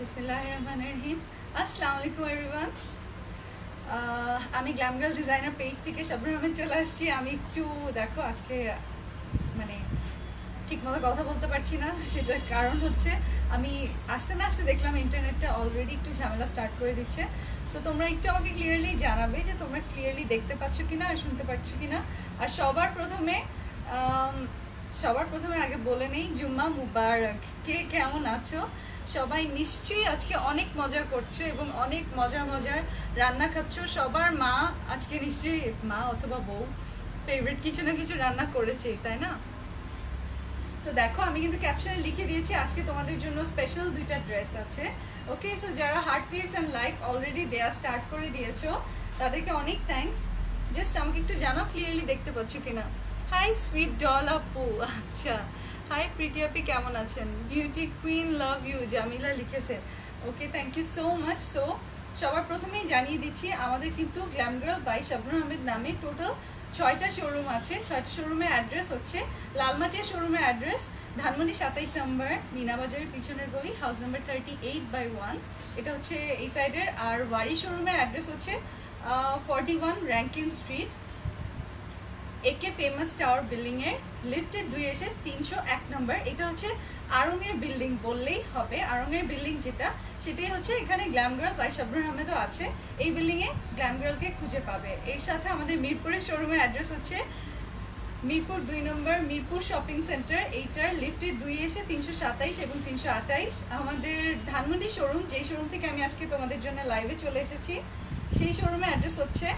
বিসমিল্লাহ আসসালামু আলাইকুম এভরিওয়ান আমি গ্ল্যাম গার্ল ডিজাইনার পেজ থেকে সবর আহমেদ চলে আসছি। আমি একটু, দেখো, আজকে মানে ঠিক মতো কথা বলতে পারছি না, সেটার কারণ হচ্ছে, আমি আসতে না আসতে দেখলাম ইন্টারনেটটা অলরেডি একটু ঝামেলা স্টার্ট করে দিচ্ছে। সো তোমরা একটু আমাকে ক্লিয়ারলি জানাবে যে, তোমরা ক্লিয়ারলি দেখতে পাচ্ছ কিনা আর শুনতে পাচ্ছ কিনা। আর সবার প্রথমে সবার প্রথমে আগে বলে নেই, জুম্মা মুবারক। কে কেমন আছো? সবাই নিশ্চয়ই আজকে অনেক মজা করছ এবং অনেক মজার মজার রান্না খাচ্ছো। সবার মা আজকে নিশ্চয়ই, মা অথবা বউ ফেভারিট কিছু না কিছু রান্না করেছে, তাই না? তো দেখো, আমি কিন্তু ক্যাপশনে লিখে দিয়েছি, আজকে তোমাদের জন্য স্পেশাল দুইটা ড্রেস আছে। ওকে সো যারা হার্ট পিয়ার্স অ্যান্ড লাইক অলরেডি দেয়া স্টার্ট করে দিয়েছ, তাদেরকে অনেক থ্যাঙ্কস জাস্ট আমাকে একটু জানাও ক্লিয়ারলি দেখতে পাচ্ছ কিনা। হাই সুইট ডল আপু। আচ্ছা। হাই প্রীতি আপি, কেমন আছেন? Beauty queen love you Jamila লিখেছে। Okay thank you so much তো সবার প্রথমেই জানিয়ে দিচ্ছি, আমাদের কিন্তু glam girl by Shabnur Ahmed নামে টোটাল ছয়টা শোরুম আছে। ছয়টা শোরুমের অ্যাড্রেস হচ্ছে লালমাটিয়া শোরুমের অ্যাড্রেস ধানমন্ডি সাতাইশ নম্বর, মিনাবাজারের পিছনের গলি house number thirty eight by one এটা হচ্ছে এই সাইডের আর ওয়ারি শোরুমের অ্যাড্রেস হচ্ছে forty one Rankin street A K famous tower building এর লিফটের দুই এসে তিনশো এক নম্বর এটা হচ্ছে আরঙের বিল্ডিং বললেই হবে। আরঙের বিল্ডিং যেটা, সেটাই হচ্ছে এখানে গ্ল্যাম গার্ল বাই শাবনুর আহমেদও আছে। এই বিল্ডিং এ গ্ল্যাম গার্লকে খুঁজে পাবে। এর সাথে আমাদের মিরপুরের শোরুমের অ্যাড্রেস হচ্ছে মিরপুর দুই নম্বর মিরপুর শপিং সেন্টার এইটার লিফটের দুই এসে তিনশো সাতাইশ এবং তিনশো আঠাইশ আমাদের ধানমন্ডি শোরুম যেই শোরুম থেকে আমি আজকে তোমাদের জন্য লাইভে চলে এসেছি, সেই শোরুমের অ্যাড্রেস হচ্ছে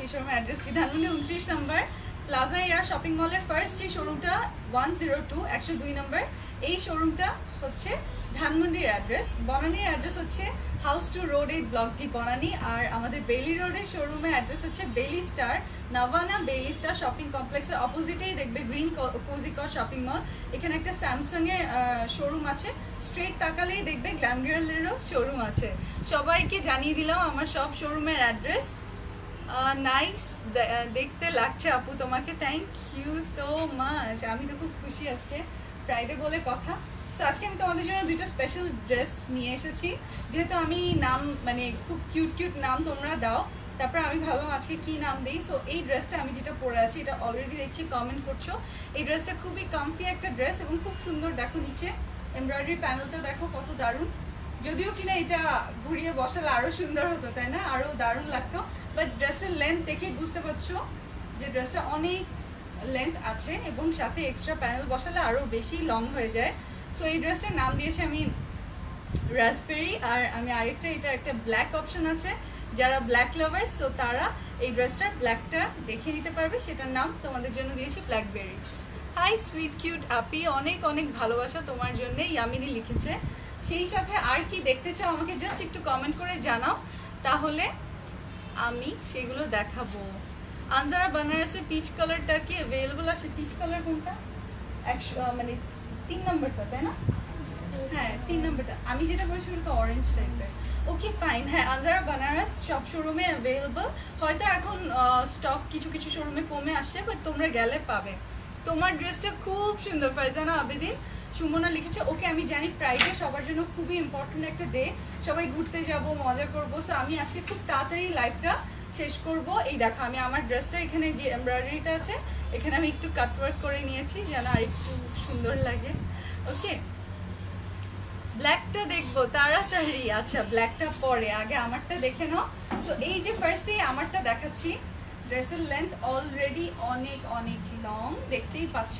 সেই শোরুমের অ্যাড্রেস কি? ধানমন্ডি উনত্রিশ নম্বর প্লাজা এয়ার শপিং মলের ফার্স্ট যে শোরুমটা ওয়ান জিরো টু একশো দুই নম্বর। এই শোরুমটা হচ্ছে ধানমন্ডির অ্যাড্রেস বনানির অ্যাড্রেস হচ্ছে house two road eight block D Banani. আর আমাদের বেলি রোডের শোরুমের অ্যাড্রেস হচ্ছে Baily star Navana Baily star shopping কমপ্লেক্সের অপোজিটেই দেখবে গ্রিন কোজিকর শপিং মল এখানে একটা স্যামসাং এর শোরুম আছে। স্ট্রেট তাকালেই দেখবে গ্ল্যাম গার্লেরও শোরুম আছে। সবাইকে জানিয়ে দিলাম আমার সব শোরুমের অ্যাড্রেস নাইস দেখতে লাগছে আপু তোমাকে। থ্যাংক ইউ সো মাচ আমি তো খুব খুশি আজকে। ফ্রাইডে বলে কথা। সো আজকে আমি তোমাদের জন্য দুটো স্পেশাল ড্রেস নিয়ে এসেছি। যেহেতু আমি নাম মানে খুব কিউট কিউট নাম তোমরা দাও। তারপর আমি ভাবলাম আজকে কি নাম দিই। সো এই ড্রেসটা আমি যেটা পরে আছি, এটা অলরেডি দেখছি কমেন্ট করছ। এই ড্রেসটা খুবই কমফি একটা ড্রেস এবং খুব সুন্দর। দেখো নিচে এমব্রয়ডারি প্যানেলটা দেখো কত দারুণ। যদিও কিনা এটা ঘুরিয়ে বসালে আরও সুন্দর হতো, তাই না? আরও দারুণ লাগতো। বাট ড্রেসের লেন্থ দেখে বুঝতে পারছ যে ড্রেসটা অনেক লেন্থ আছে এবং সাথে এক্সট্রা প্যানেল বসালে আরও বেশি লং হয়ে যায়। সো এই ড্রেসের নাম দিয়েছি আমি রাসবেরি আর আমি আরেকটা, এটা একটা ব্ল্যাক অপশন আছে। যারা ব্ল্যাক লাভার্স সো তারা এই ড্রেসটার ব্ল্যাকটা দেখে নিতে পারবে। সেটার নাম তোমাদের জন্য দিয়েছি ব্ল্যাকবেরি হাই সুইট কিউট আপি। অনেক অনেক ভালোবাসা তোমার জন্য, ইয়ামিনী লিখেছে। সেই সাথে আর কি দেখতে চাও আমাকে জাস্ট একটু কমেন্ট করে জানাও। তাহলে আমি সেগুলো দেখাবো। আনজারা বানারসে পিচ কালারটা কি অ্যাভেলেবল আছে? পিচ কালার কোনটা? একশো মানে তিন নম্বরটা, তাই না? হ্যাঁ তিন নম্বরটা। আমি যেটা বলেছি ওটা অরেঞ্জ টাইপের ওকে ফাইন হ্যাঁ আনজারা বানারস সব শোরুমে অ্যাভেলেবল হয়তো এখন স্টক কিছু কিছু শোরুমে কমে আসছে বাট তোমরা গেলে পাবে। তোমার ড্রেসটা খুব সুন্দর, ফারজানা আবেদিন সুমনা লিখেছে, ওকে, আমি জানি ফ্রাইডে সবার জন্য খুবই ইম্পর্টেন্ট একটা ডে সবাই ঘুরতে যাব, মজা করব। সো আমি আজকে খুব তাড়াতাড়ি লাইফটা শেষ করব। এই দেখো, আমি আমার ড্রেসটা এখানে যে এমব্রয়ডারিটা আছে, এখানে আমি একটু কাটওয়ার্ক করে নিয়েছি, যেন আর একটু সুন্দর লাগে। ওকে ব্ল্যাকটা দেখব, তাড়াতাড়ি। আচ্ছা ব্ল্যাকটা পরে, আগে আমারটা দেখে নাও। তো এই যে ফার্স্টেই আমারটা দেখাচ্ছি। ড্রেসের লেন্থ অলরেডি অনেক অনেক লং দেখতেই পাচ্ছ।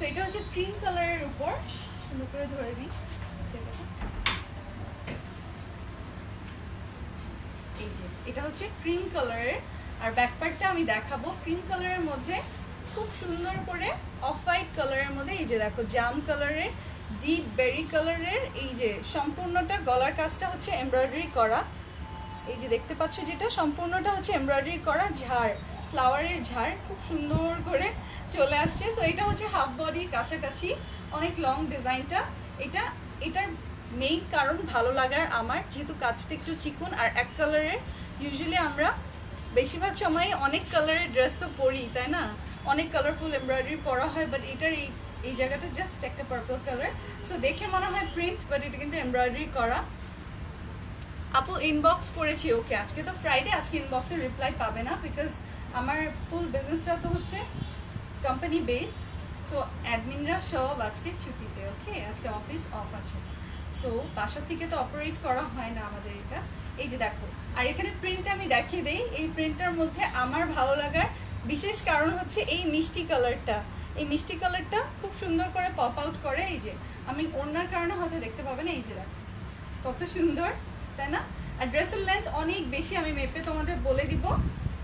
তো এটা হচ্ছে ক্রিম কালারের উপর। সুন্দর করে ধরে দিই। এই যে, এটা হচ্ছে ক্রিম কালারের আর ব্যাকপার্টটা আমি দেখাবো। ক্রিম কালারের মধ্যে খুব সুন্দর করে অফ হোয়াইট কালারের মধ্যে এই যে দেখো জাম কালারের ডিপ বেরি কালারের এই যে সম্পূর্ণটা গলার কাজটা হচ্ছে এমব্রয়ডারি করা। এই যে দেখতে পাচ্ছ যেটা, সম্পূর্ণটা হচ্ছে এমব্রয়ডারি করা ঝাড় ফ্লাওয়ারের ঝাড়। খুব সুন্দর করে চলে আসছে। সো এটা হচ্ছে হাফ বডির কাছাকাছি অনেক লং ডিজাইনটা এটা, এটার মেইন কারণ ভালো লাগার আমার, যেহেতু কাজটা একটু চিকুন আর এক কালারের ইউজুয়ালি আমরা বেশিরভাগ সময় অনেক কালারের ড্রেস তো পরি, তাই না? অনেক কালারফুল এমব্রয়ডারি পরা হয় বাট এটার এই এই জায়গাটা জাস্ট একটা পার্পল কালার সো দেখে মনে হয় প্রিন্ট বাট এটা কিন্তু এমব্রয়ডারি করা। আপু ইনবক্স করেছি ওকে। আজকে তো ফ্রাইডে আজকে ইনবক্সের রিপ্লাই পাবে না বিকজ আমার ফুল বিজনেসটা তো হচ্ছে কোম্পানি বেসড সো অ্যাডমিনরা সব আজকে ছুটিতে ওকে আজকে অফিস অফ আছে। সো বাসা থেকে তো অপারেট করা হয় না আমাদের এটা। এই যে দেখো, আর এখানে প্রিন্ট আমি দেখিয়ে দেই, এই প্রিন্টটার মধ্যে আমার ভালো লাগার বিশেষ কারণ হচ্ছে এই মিষ্টি কালারটা এই মিষ্টি কালারটা খুব সুন্দর করে পপ আউট করে, এই যে আমি অন্যার কারণে হয়তো দেখতে পাবেন এই যে দেখো, কত সুন্দর, তাই না? আর ড্রেসের লেন্থ অনেক বেশি, আমি মেপে তোমাদের বলে দিব।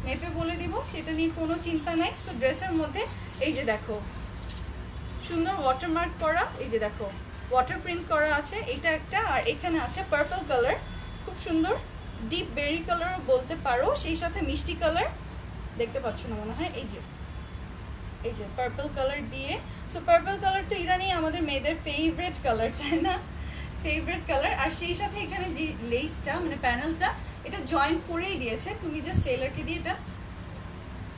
মেপে বলে দিব, সেটা নিয়ে কোনো চিন্তা নাই। সো ড্রেসের মধ্যে এই যে দেখো, সুন্দর ওয়াটারমার্ক করা, এই যে দেখো ওয়াটার প্রিন্ট করা আছে, এটা একটা, আর এখানে আছে পার্পল কালার খুব সুন্দর ডিপ বেরি কালারও বলতে পারো, সেই সাথে মিষ্টি কালার দেখতে পাচ্ছ না মনে হয়? এই যে এই যে পার্পল কালার দিয়ে সো পার্পল কালার তো ইদানিং আমাদের মেয়েদের ফেভারেট কালার তাই না? ফেভারেট কালার আর সেই সাথে এখানে যে লেসটা মানে প্যানেলটা এটা জয়েন্ট করেই দিয়েছে, তুমি জাস্ট টেলারকে দিয়ে এটা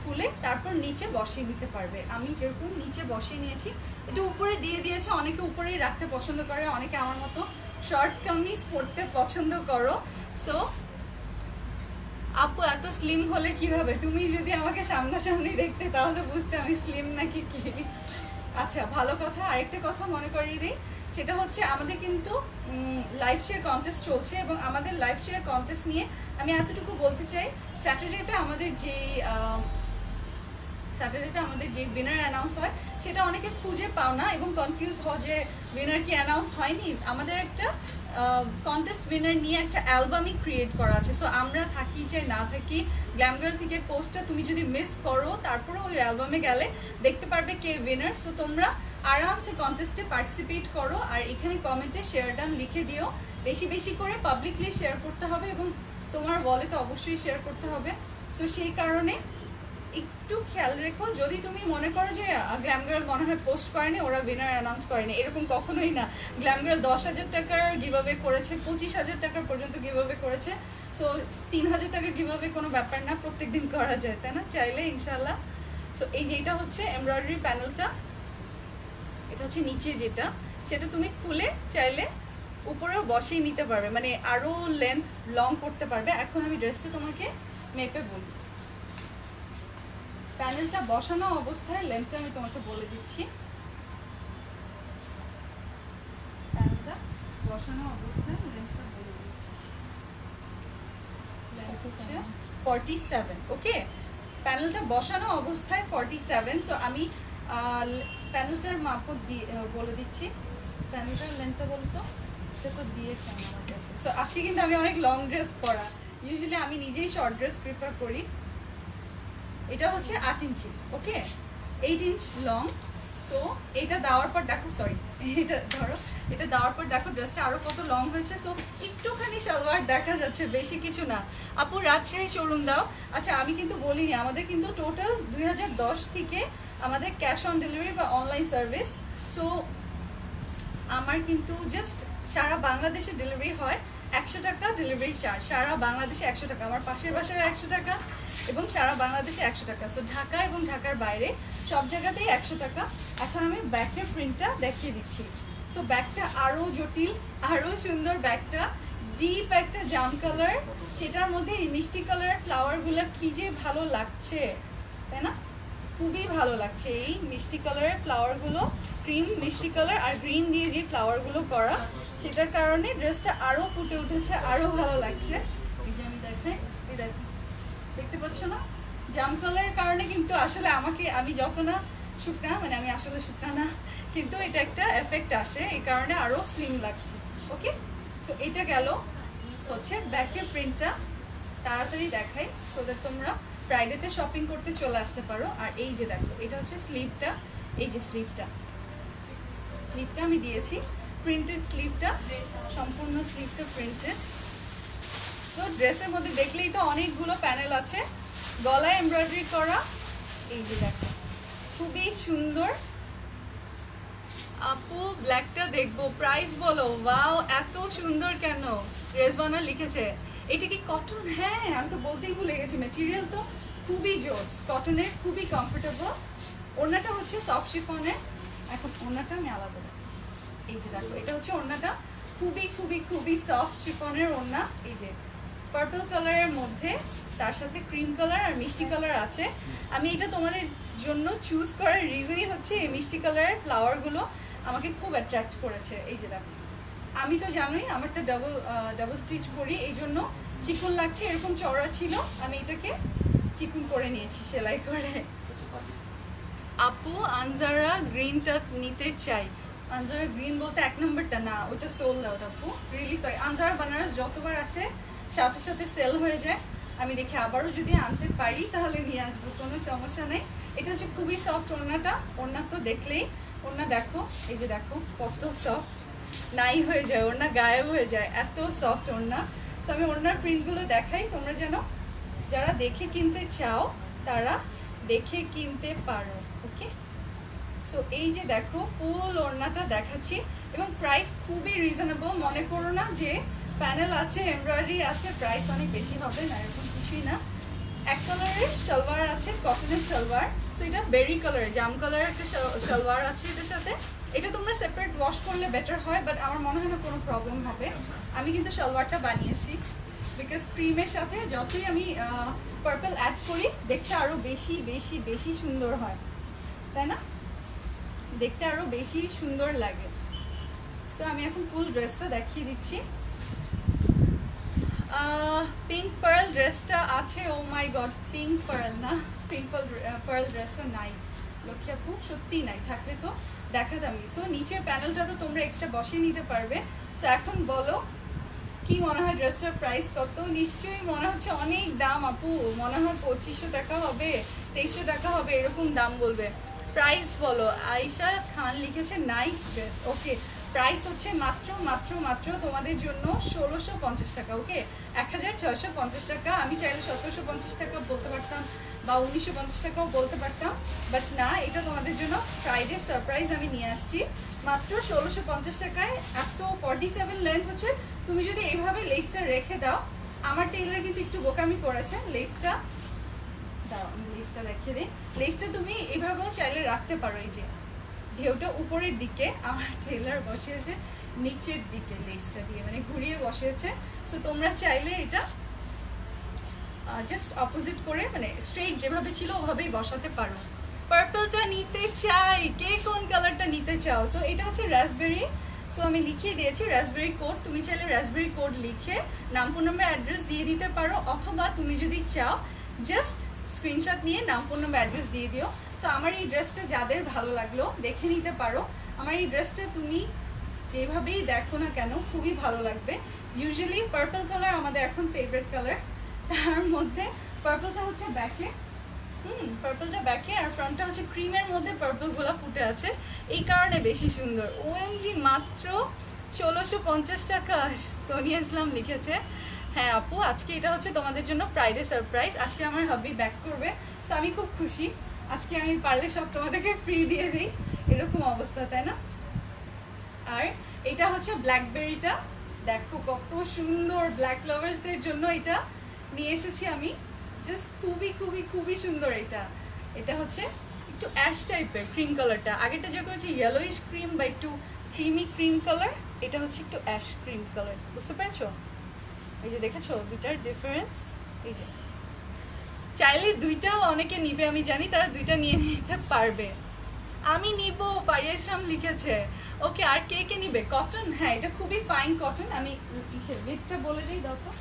খুলে তারপর নিচে বসিয়ে নিতে পারবে। আমি যেরকম নিচে বসিয়ে নিয়েছি এটা উপরে দিয়ে দিয়েছে, অনেকে উপরেই রাখতে পছন্দ করে, অনেকে আমার মতো শর্ট কামিজ পরতে পছন্দ করো। সো আপু, এত স্লিম হলে কীভাবে? তুমি যদি আমাকে সামনাসামনি দেখতে, তাহলে বুঝতে আমি স্লিম নাকি কি? আচ্ছা ভালো কথা। আরেকটা কথা মনে করিয়ে দিই, সেটা হচ্ছে আমাদের কিন্তু লাইভ শেয়ার কন্টেস্ট চলছে এবং আমাদের লাইভ শেয়ার কন্টেস্ট নিয়ে আমি এতটুকু বলতে চাই স্যাটারডেতে আমাদের যে স্যাটারডেতে আমাদের যে উইনার অ্যানাউন্স হয়, সেটা অনেকে খুঁজে পাও না এবং কনফিউজ হয় যে উইনার কি অ্যানাউন্স হয়নি। আমাদের একটা কন্টেস্ট উইনার নিয়ে একটা অ্যালবামই ক্রিয়েট করা আছে। সো আমরা থাকি যে না থাকি গ্ল্যাম গার্ল থেকে পোস্টটা তুমি যদি মিস করো তারপরে ওই অ্যালবামে গেলে দেখতে পারবে কে উইনার সো তোমরা আরামসে কন্টেস্টে পার্টিসিপেট করো আর এখানে কমেন্টে শেয়ার ডান লিখে দিও। বেশি বেশি করে পাবলিকলি শেয়ার করতে হবে এবং তোমার বলে তো অবশ্যই শেয়ার করতে হবে। সো সেই কারণে একটু খেয়াল রেখো, যদি তুমি মনে করো যে গ্ল্যাম গার্ল মনে হয় পোস্ট করেনি, ওরা উইনার অ্যানাউন্স করেনি। এরকম কখনোই না। গ্ল্যাম গার্ল দশ হাজার টাকার গিভাবে করেছে, পঁচিশ হাজার টাকার পর্যন্ত গিভাবে করেছে। সো তিন হাজার টাকার গিভাবে কোনো ব্যাপার না প্রত্যেক দিন করা যায়, তাই না? চাইলে ইনশাল্লাহ সো এই যে এটা হচ্ছে এমব্রয়ডারি প্যানেলটা এটা হচ্ছে নিচে যেটা, সেটা তুমি খুলে চাইলে উপরেও বসিয়ে নিতে পারবে। মানে আরও লেন্থ লং করতে পারবে। এখন আমি ড্রেসটা তোমাকে মেপে বলি প্যানেলটা বসানো অবস্থায় লেন্থটা আমি তোমাকে বলে দিচ্ছি। প্যানেলটা বসানো ফর্টি সেভেন ওকে প্যানেলটা বসানো অবস্থায় ফর্টি সেভেন সো আমি প্যানেলটার মাপও দিয়ে বলে দিচ্ছি। প্যানেলটার লেন্থটা বলতো তো? দিয়েছে কিন্তু আমি অনেক লং ড্রেস পরা। আমি নিজেই শর্ট ড্রেস প্রিফার করি। এটা হচ্ছে আট ইঞ্চি, okay? Eight inch long so এটা দেওয়ার পর দেখো সরি এটা ধরো, এটা দেওয়ার পর দেখো ড্রেসটা আরও কত লং হয়েছে সো একটুখানি সালোয়ার দেখা যাচ্ছে, বেশি কিছু না। আপু, রাজশাহী শোরুম দাও। আচ্ছা আমি কিন্তু বলিনি, আমাদের কিন্তু টোটাল দুই হাজার দশ থেকে আমাদের ক্যাশ অন ডেলিভারি বা অনলাইন সার্ভিস সো আমার কিন্তু জাস্ট সারা বাংলাদেশে ডেলিভারি হয়। একশো টাকা ডেলিভারি চার্জ সারা বাংলাদেশে একশো টাকা, আমার পাশের বাসায় একশো টাকা এবং সারা বাংলাদেশে একশো টাকা। সো ঢাকা এবং ঢাকার বাইরে সব জায়গাতেই একশো টাকা। এখন আমি ব্যাগের প্রিন্টটা দেখিয়ে দিচ্ছি। সো ব্যাগটা আরও জটিল, আরও সুন্দর ব্যাগটা। ডিপ একটা জাম কালার সেটার মধ্যে এই মিষ্টি কালারের ফ্লাওয়ারগুলো কি যে ভালো লাগছে, তাই না? খুবই ভালো লাগছে এই মিষ্টি কালারের ফ্লাওয়ারগুলো ক্রিম মিষ্টি কালার আর গ্রিন দিয়ে যে ফ্লাওয়ারগুলো করা। সেটার কারণে ড্রেসটা আরও ফুটে উঠেছে আরও ভালো লাগছে। যে আমি দেখাই দেখতে পাচ্ছ না? জাম কালারের কারণে কিন্তু আসলে আমাকে, আমি যত না শুকনা মানে আমি আসলে শুকনা না, কিন্তু এটা একটা এফেক্ট আসে, এই কারণে আরও স্লিম লাগছে। ওকে সো এটা গেল হচ্ছে ব্যাকের প্রিন্টটা তাড়াতাড়ি দেখাই সো দ্যাট তোমরা ফ্রাইডেতে শপিং করতে চলে আসতে পারো। আর এই যে দেখো, এটা হচ্ছে স্লিভটা এই যে স্লিভটা স্লিভটা আমি দিয়েছি। প্রিন্টেড স্লিভটা সম্পূর্ণ স্লিভটা প্রিন্টেড তো ড্রেসের মধ্যে দেখলেই তো অনেকগুলো প্যানেল আছে। গলায় এমব্রয়ডারি করা। এই যে দেখো, খুবই সুন্দর। আপু ব্ল্যাকটা দেখব প্রাইস বলো। ওয়াও এত সুন্দর কেন? ড্রেস রেজবানা লিখেছে, এটা কি কটন হ্যাঁ আমি তো বলতেই ভুলে গেছি। ম্যাটেরিয়াল তো খুবই জোস কটনের খুবই কমফোর্টেবল ওনাটা হচ্ছে সফট শিফনের এখন ওড়নাটা আমি আলাদা। এই যে দেখো এটা হচ্ছে ওড়নাটা। খুবই খুবই খুবই সফট চিকনের ওড়না। এই যে পার্পল কালারের মধ্যে তার সাথে ক্রিম কালার আর মিষ্টি কালার আছে। আমি এটা তোমাদের জন্য চুজ করার রিজনই হচ্ছে এই মিষ্টি কালারের ফ্লাওয়ারগুলো আমাকে খুব অ্যাট্রাক্ট করেছে। এই যে দেখো আমি তো জানোই আমারটা ডাবল ডাবল স্টিচ করি এই জন্য চিকুন লাগছে এরকম চওড়া ছিল। আমি এটাকে চিকুন করে নিয়েছি সেলাই করে। আপু আনজারা গ্রিনটা নিতে চাই। আনজারা গ্রিন বলতে এক নম্বরটা, না, ওটা সোল আউট আপু। রিলি সরি আনজারা বানারস যতবার আসে, সাথে সাথে সেল হয়ে যায়। আমি দেখি আবারও যদি আনতে পারি, তাহলে নিয়ে আসব, কোনো সমস্যা নেই। এটা হচ্ছে খুবই সফট ওড়নাটা, ওড়না তো দেখলেই। ওড়না দেখো, এই যে দেখো, কত সফট নাই হয়ে যায়, ওড়না গায়েব হয়ে যায়, এত সফট ওড়না। তো আমি ওড়নার প্রিন্টগুলো দেখাই, তোমরা যেন যারা দেখে কিনতে চাও, তারা দেখে কিনতে পারো। সো এই যে দেখো ফুল ওড়নাটা দেখাচ্ছি এবং প্রাইস খুবই রিজনেবল মনে করো না যে প্যানেল আছে এমব্রয়ডারি আছে প্রাইস অনেক বেশি হবে না, এরকম কিছুই না। এক কালারের সালোয়ার আছে কটনের সালোয়ার। তো এটা বেরি কালারের জাম কালারের একটা সাল- সালোয়ার আছে এটার সাথে। এটা তোমরা সেপারেট ওয়াশ করলে বেটার হয় বাট আমার মনে হয় না কোনো প্রবলেম হবে। আমি কিন্তু সালোয়ারটা বানিয়েছি। বিকজ ক্রিমের সাথে যতই আমি পার্পল অ্যাড করি, দেখতে আরও বেশি বেশি বেশি সুন্দর হয়। তাই না? দেখতে আরও বেশি সুন্দর লাগে। সো আমি এখন ফুল ড্রেসটা দেখিয়ে দিচ্ছি। পিঙ্ক পার্ল ড্রেসটা আছে oh my god pink pearl না? পিঙ্ক পার্ল ড্রেসও নাই। লক্ষ্মী আপু, সত্যিই নাই, থাকলে তো দেখাতামই সো নিচের প্যানেলটা তো তোমরা এক্সট্রা বসিয়ে নিতে পারবে। সো এখন বলো, কি মনে হয় ড্রেসটার প্রাইস কত? নিশ্চয়ই মনে হচ্ছে অনেক দাম, আপু। মনে হয় পঁচিশশো টাকা হবে, তেইশশো টাকা হবে, এরকম দাম বলবে। প্রাইস বলো। আয়শা খান লিখেছে, নাইস ড্রেস। ওকে প্রাইস হচ্ছে মাত্র মাত্র মাত্র তোমাদের জন্য ষোলোশো পঞ্চাশ টাকা ওকে এক হাজার ছয়শো পঞ্চাশ টাকা। আমি চাইলে সতেরোশো পঞ্চাশ টাকা বলতে পারতাম বা উনিশশো পঞ্চাশ টাকাও বলতে পারতাম বাট না, এটা তোমাদের জন্য ফ্রাইডে সারপ্রাইজ আমি নিয়ে আসছি। মাত্র ষোলোশো পঞ্চাশ টাকায়, এত ফর্টি সেভেন লেন্থ হচ্ছে। তুমি যদি এইভাবে লেসটা রেখে দাও, আমার টেইলার কিন্তু একটু বোকামি করেছে। লেসটা দাও, আমি লেসটা রেখে দিই। লেসটা তুমি এইভাবেও চাইলে রাখতে পারো এই যে, ঢেউটা উপরের দিকে, আমার টেলার বসিয়েছে নিচের দিকে লেসটা দিয়ে মানে ঘুরিয়ে বসিয়েছে। সো তোমরা চাইলে এটা জাস্ট অপোজিট করে মানে স্ট্রেট যেভাবে ছিল ওভাবেই বসাতে পারো। পার্পলটা নিতে চাই, কে কোন কালারটা নিতে চাও? সো এটা হচ্ছে রাসবেরি সো আমি লিখিয়ে দিয়েছি রাসবেরি কোড তুমি চাইলে রাসবেরি কোড লিখে নাম ফোন নাম্বার অ্যাড্রেস দিয়ে দিতে পারো, অথবা তুমি যদি চাও জাস্ট স্ক্রিনশট নিয়ে নাম ফোন অ্যাড্রেস দিয়ে দিও। সো আমার এই ড্রেসটা যাদের ভালো লাগল, দেখে নিতে পারো। আমার এই ড্রেসটা তুমি যেভাবেই দেখো না কেন, খুবই ভালো লাগবে। ইউজুয়ালি পার্পল কালার আমাদের এখন ফেভারিট কালার তার মধ্যে পার্পলটা হচ্ছে ব্যাকে। হুম পার্পলটা ব্যাকে আর ফ্রন্টটা হচ্ছে ক্রিমের মধ্যে পার্পল গোলা ফুটে আছে। এই কারণে বেশি সুন্দর। ওএমজি মাত্র ষোলোশো পঞ্চাশ টাকা। সোনিয়া ইসলাম লিখেছে। হ্যাঁ আপু, আজকে এটা হচ্ছে তোমাদের জন্য ফ্রাইডে সারপ্রাইজ আজকে আমার হাবি ব্যাক করবে সো আমি খুব খুশি। আজকে আমি পারলে সব তোমাদেরকে ফ্রি দিয়ে দিই। এরকম অবস্থা, তাই না? আর এটা হচ্ছে ব্ল্যাকবেরিটা দেখো কত সুন্দর ব্ল্যাক লাভার্সদের জন্য এটা। নিয়ে এসেছি আমি। জাস্ট খুবই খুবই খুবই সুন্দর এটা। এটা হচ্ছে একটু অ্যাশ টাইপের ক্রিম কালারটা আগেরটা যেরকম হচ্ছে ইয়েলোইশ ক্রিম বা একটু ক্রিমি ক্রিম কালার এটা হচ্ছে একটু অ্যাশ ক্রিম কালার বুঝতে পেরেছ? এই যে দেখেছ, দুইটার ডিফারেন্স এই যে। চাইলে দুইটাও অনেকে নিবে, আমি জানি তারা দুইটা নিয়ে নিতে পারবে। আমি নিব, পারিয়া ইসলাম লিখেছে। ওকে, আর কে কে নিবে? কটন হ্যাঁ এটা খুবই ফাইন কটন আমি উইথটা বলে দিই, দাও তো।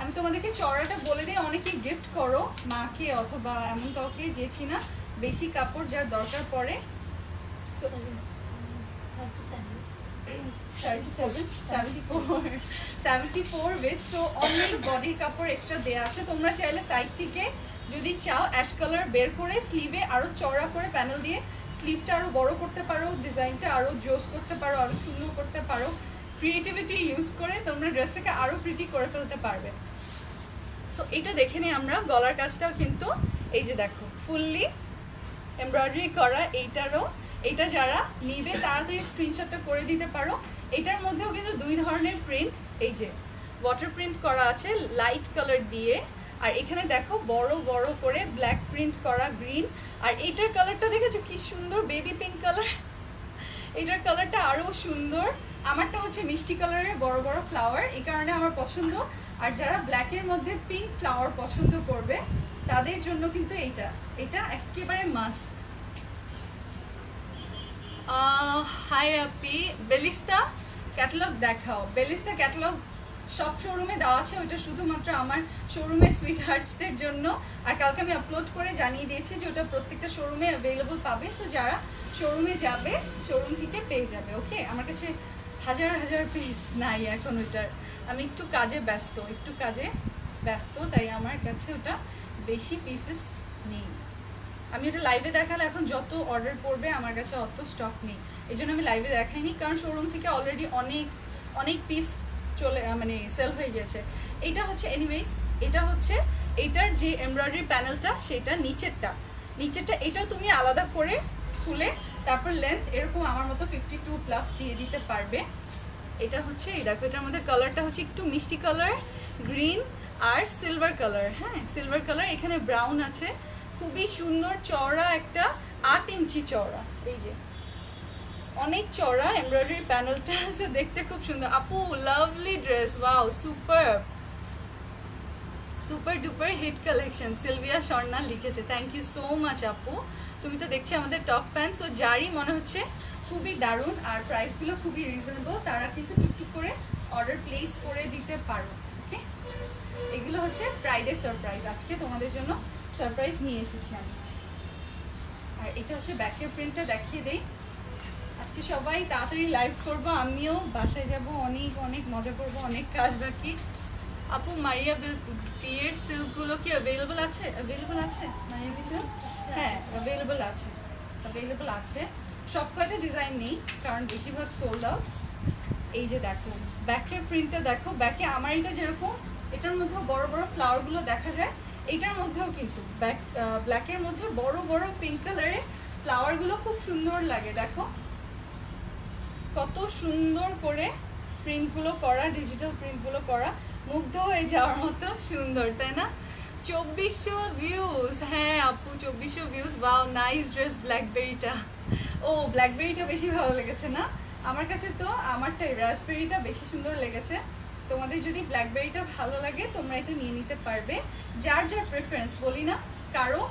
আমি তোমাদেরকে চড়াটা বলে দিই, অনেকে গিফট করো, মাকে অথবা এমন কাউকে যে কিনা বেশি কাপড় যার দরকার পড়ে। অনেক বডির কাপড় এক্সট্রা দেওয়া আছে। তোমরা বের করে স্লিভে আরও করে প্যানেল দিয়ে আরও বড় করতে পারো ডিজাইনটা আরও জোস করতে পারো, আরও সুন্দর করতে পারো। ক্রিয়েটিভিটি ইউজ করে তোমরা ড্রেসটাকে আরও করে ফেলতে পারবে। সো এটা দেখে আমরা গলার কাজটাও কিন্তু এই যে দেখো ফুললি এমব্রয়ডারি করা এইটারও। এটা যারা নিবে, তাড়াতাড়ি স্ক্রিনশটটা করে দিতে পারো। এটার মধ্যেও কিন্তু দুই ধরনের প্রিন্ট এই যে ওয়াটার প্রিন্ট করা আছে লাইট কালার দিয়ে, আর এখানে দেখো বড় বড় করে ব্ল্যাক প্রিন্ট করা গ্রিন আর এটার কালারটা দেখেছ কি সুন্দর বেবি পিঙ্ক কালার এটার কালারটা আরও সুন্দর। আমারটা হচ্ছে মিষ্টি কালারের বড় বড় ফ্লাওয়ার এই কারণে আমার পছন্দ। আর যারা ব্ল্যাকের মধ্যে পিঙ্ক ফ্লাওয়ার পছন্দ করবে, তাদের জন্য কিন্তু এইটা। এটা একেবারে মাস্ট হাই আপি। বেলিস্তা ক্যাটালগ দেখাও। বেলিস্তা ক্যাটালগ সব শোরুমে দেওয়া আছে ওটা শুধুমাত্র আমার শোরুমে সুইট হার্টসদের জন্য। আর কালকে আমি আপলোড করে জানিয়ে দিয়েছি যে ওটা প্রত্যেকটা শোরুমে অ্যাভেলেবল পাবে। সো যারা শোরুমে যাবে শোরুম থেকে পেয়ে যাবে ওকে আমার কাছে হাজার হাজার পিস নাই এখন ওইটার। আমি একটু কাজে ব্যস্ত, একটু কাজে ব্যস্ত, তাই আমার কাছে ওটা বেশি পিসেস নেই। আমি ওটা লাইভে দেখালে এখন যত অর্ডার পড়বে, আমার কাছে অত স্টক নেই। এই জন্য আমি লাইভে দেখাইনি, কারণ শোরুম থেকে অলরেডি অনেক অনেক পিস চলে মানে সেল হয়ে গেছে। এটা হচ্ছে এনিওয়েজ এটা হচ্ছে, এটার যে এমব্রয়ডারি প্যানেলটা সেটা নিচেরটা। নিচেরটা, এটাও তুমি আলাদা করে খুলে, তারপর লেন্থ এরকম আমার মতো ফিফটি টু প্লাস দিয়ে দিতে পারবে। এটা হচ্ছে, এই দেখো, এটার মধ্যে কালারটা হচ্ছে একটু মিষ্টি কালার গ্রিন আর সিলভার কালার হ্যাঁ? সিলভার কালার এখানে ব্রাউন আছে। খুবই সুন্দর চওড়া একটা আট ইঞ্চি চওড়া, এই যে। অনেক চড়া এমব্রয়ডারি প্যানেলটা আছে, দেখতে খুব সুন্দর। আপু lovely dress wow super super duper hit collection Sylvia Swarna লিখেছে। থ্যাংক ইউ সো মাচ আপু। তুমি তো দেখছি আমাদের টপ ফ্যান সো যারই মনে হচ্ছে খুবই দারুণ, আর প্রাইসগুলো খুবই রিজনেবল তারা কিন্তু টুকটুক করে অর্ডার প্লেস করে দিতে পারো ওকে এগুলো হচ্ছে ফ্রাইডে সারপ্রাইজ আজকে তোমাদের জন্য সারপ্রাইজ নিয়ে এসেছি আমি। আর এটা হচ্ছে ব্যাকের প্রিন্টটা দেখিয়ে দেই। আজকে সবাই তাড়াতাড়ি লাইভ করব আমিও বাসায় যাব অনেক অনেক মজা করব অনেক কাজ বাকি। আপু মারিয়া বিয়ের সিল্কগুলো কি অ্যাভেলেবল আছে? অ্যাভেলেবল আছে? মারিয়া বি হ্যাঁ অ্যাভেলেবল আছে। অ্যাভেলেবল আছে। সব কয়টা ডিজাইন নেই কারণ বেশিরভাগ সোল্ড আউট এই যে দেখো ব্যাকের প্রিন্টটা দেখো। ব্যাকে আমার এটা যেরকম এটার মধ্যে বড় বড় ফ্লাওয়ারগুলো দেখা যায়। এটার মধ্যেও কিন্তু ব্ল্যাকের মধ্যে বড় বড় পিঙ্ক কালারের ফ্লাওয়ারগুলো খুব সুন্দর লাগে, দেখো। কত সুন্দর করে প্রিন্টগুলো করা ডিজিটাল প্রিন্টগুলো করা, মুগ্ধ হয়ে যাওয়ার মতো সুন্দর, তাই না? চব্বিশশো ভিউজ হ্যাঁ আপু, চব্বিশশো ভিউজ বা নাইস ড্রেস ব্ল্যাকবেরিটা ও ব্ল্যাকবেরিটা বেশি ভালো লেগেছে না? আমার কাছে তো, আমারটাই রাসবেরিটা বেশি সুন্দর লেগেছে। তোমাদের যদি ব্ল্যাকবেরিটা ভালো লাগে, তোমরা এটা নিয়ে নিতে পারবে। যার যার প্রেফারেন্স বলি না, কারও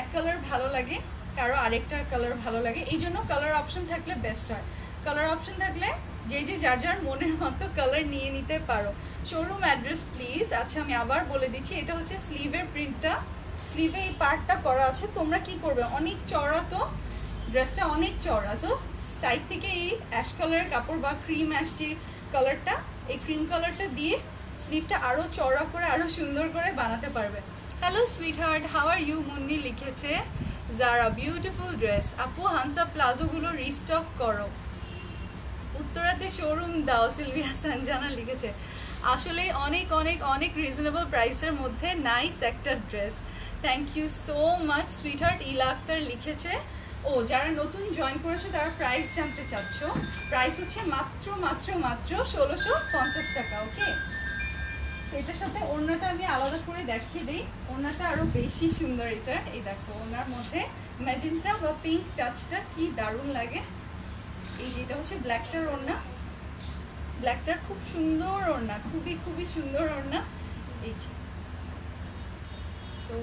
এক কালার ভালো লাগে, কারও আরেকটা কালার ভালো লাগে। এই জন্য কালার অপশন থাকলে বেস্ট হয়। কালার অপশন থাকলে যে যে যার যার মনের মতো কালার নিয়ে নিতে পারো। শোরুম অ্যাড্রেস প্লিজ আচ্ছা আমি আবার বলে দিচ্ছি, এটা হচ্ছে স্লিভের প্রিন্টটা স্লিভে এই পার্টটা করা আছে। তোমরা কি করবে? অনেক চড়া তো ড্রেসটা অনেক চড়া তো সাইড থেকে এই অ্যাশ কালারের কাপড় বা ক্রিম অ্যাশ যে কালারটা এই ক্রিম কালারটা দিয়ে স্লিভটা আরও চড়া করে আরও সুন্দর করে বানাতে পারবে। Hello sweetheart how are you Munni লিখেছে যারা বিউটিফুল ড্রেস আপু হানসা প্লাজোগুলো রিস্টক করো। উত্তরাতে শোরুম দাও, সিলভিয়া সঞ্জানা লিখেছে, আসলে অনেক অনেক অনেক রিজনেবল প্রাইসের মধ্যে নাইস একটা dress thank you so much sweetheart Ila Akter লিখেছে ও, যারা নতুন জয়েন করেছ, তারা প্রাইস জানতে চাচ্ছ। প্রাইস হচ্ছে মাত্র মাত্র মাত্র ষোলোশো পঞ্চাশ টাকা ওকে এটার সাথে ওড়নাটা আমি আলাদা করে দেখিয়ে দিই। ওড়নাটা আরও বেশি সুন্দর এটা এই দেখো ওনার মধ্যে ম্যাজেন্টা বা পিঙ্ক টাচটা কি দারুণ লাগে। এই যেটা হচ্ছে ব্ল্যাকটার ওড়না। ব্ল্যাকটার খুব সুন্দর ওড়না, খুবই খুবই সুন্দর ওড়না। এই সো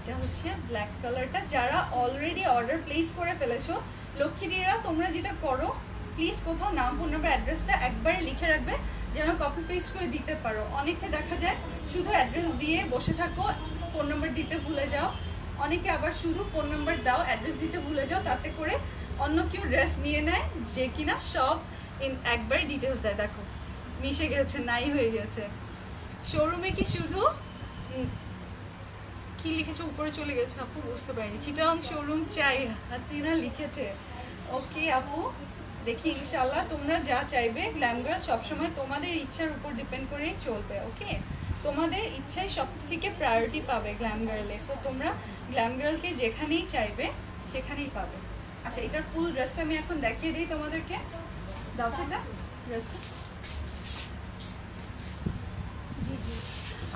এটা হচ্ছে ব্ল্যাক কালারটা যারা অলরেডি অর্ডার প্লেস করে ফেলেছো লক্ষ্মীটিরা তোমরা যেটা করো প্লিজ কোথাও নাম ফোন নাম্বার অ্যাড্রেসটা একবারে লিখে রাখবে, যেন কপি পেস্ট করে দিতে পারো। অনেকে দেখা যায় শুধু অ্যাড্রেস দিয়ে বসে থাকো ফোন নাম্বার দিতে ভুলে যাও। অনেকে আবার শুধু ফোন নাম্বার দাও অ্যাড্রেস দিতে ভুলে যাও, তাতে করে অন্য কেউ ড্রেস নিয়ে নেয়, যে কিনা সব ইন একবারে ডিটেলস দেয়। দেখো, মিশে গেছে, নাই হয়ে গেছে। শোরুমে কি শুধু কি লিখেছে? উপরে চলে গেছে, আপু, বুঝতে পারিনি। চিটাং শোরুম চাই, হাসিনা লিখেছে। ওকে, আপু, দেখি ইনশাল্লাহ তোমরা যা চাইবে গ্ল্যাম গার্ল সবসময় তোমাদের ইচ্ছার উপর ডিপেন্ড করেই চলবে, ওকে? তোমাদের ইচ্ছাই সব থেকে প্রায়োরিটি পাবে গ্ল্যাম গার্লে সো তোমরা গ্ল্যাম গার্লকে যেখানেই চাইবে, সেখানেই পাবে। আচ্ছা এটার ফুল ড্রেসটা আমি এখন দেখিয়ে দিই তোমাদেরকে। দাও তো এটা ড্রেসটা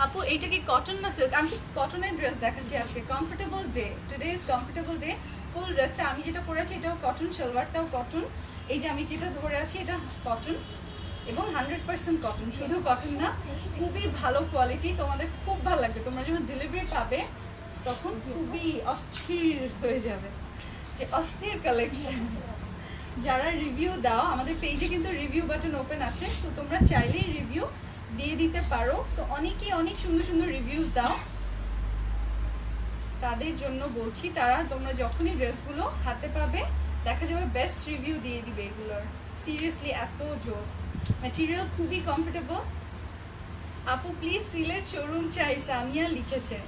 আপু, এইটা কি কটন না সিল্ক আমি কটনের ড্রেস দেখাচ্ছি আজকে। Comfortable day today is comfortable day full ড্রেসটা আমি যেটা পরেছি এটাও কটন সালোয়ারটাও কটন এই যে আমি যেটা ধরে আছি, এটা কটন এবং হান্ড্রেড পার্সেন্ট কটন শুধু কটন না, খুবই ভালো কোয়ালিটি তোমাদের খুব ভালো লাগবে। তোমরা যখন ডেলিভারি পাবে, তখন খুবই অস্থির হয়ে যাবে। যে অস্থির কালেকশন যারা রিভিউ দাও, আমাদের পেজে কিন্তু রিভিউ বাটন ওপেন আছে, তো তোমরা চাইলেই রিভিউ দিয়ে দিতে পারো। সো অনেকেই অনেক সুন্দর সুন্দর রিভিউজ দাও। তাদের জন্য বলছি তারা, তোমরা যখনই ড্রেসগুলো হাতে পাবে, দেখা যাবে বেস্ট রিভিউ দিয়ে দিবে এগুলোর। সিরিয়াসলি এত জোস। ম্যাটেরিয়াল খুবই কমফোর্টেবল আপু প্লিজ সিলেট শোরুম চাই, সামিয়া লিখেছে।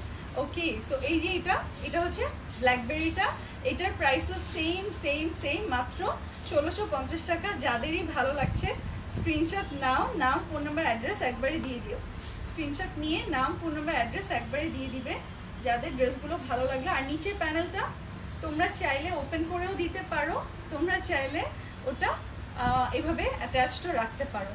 ওকে সো এই যে এটা এটা হচ্ছে ব্ল্যাকবেরিটা এটার প্রাইসও সেম সেম সেম মাত্র ষোলোশো টাকা। যাদেরই ভালো লাগছে স্ক্রিনশট নাও, নাম ফোন নাম্বার অ্যাড্রেস একবারই দিয়ে দিও। স্ক্রিনশট নিয়ে, নাম ফোন নাম্বার অ্যাড্রেস একবারই দিয়ে দিবে, যাদের ড্রেসগুলো ভালো লাগল। আর নিচের প্যানেলটা তোমরা চাইলে ওপেন করেও দিতে পারো, তোমরা চাইলে ওটা এভাবে অ্যাটাচডও রাখতে পারো।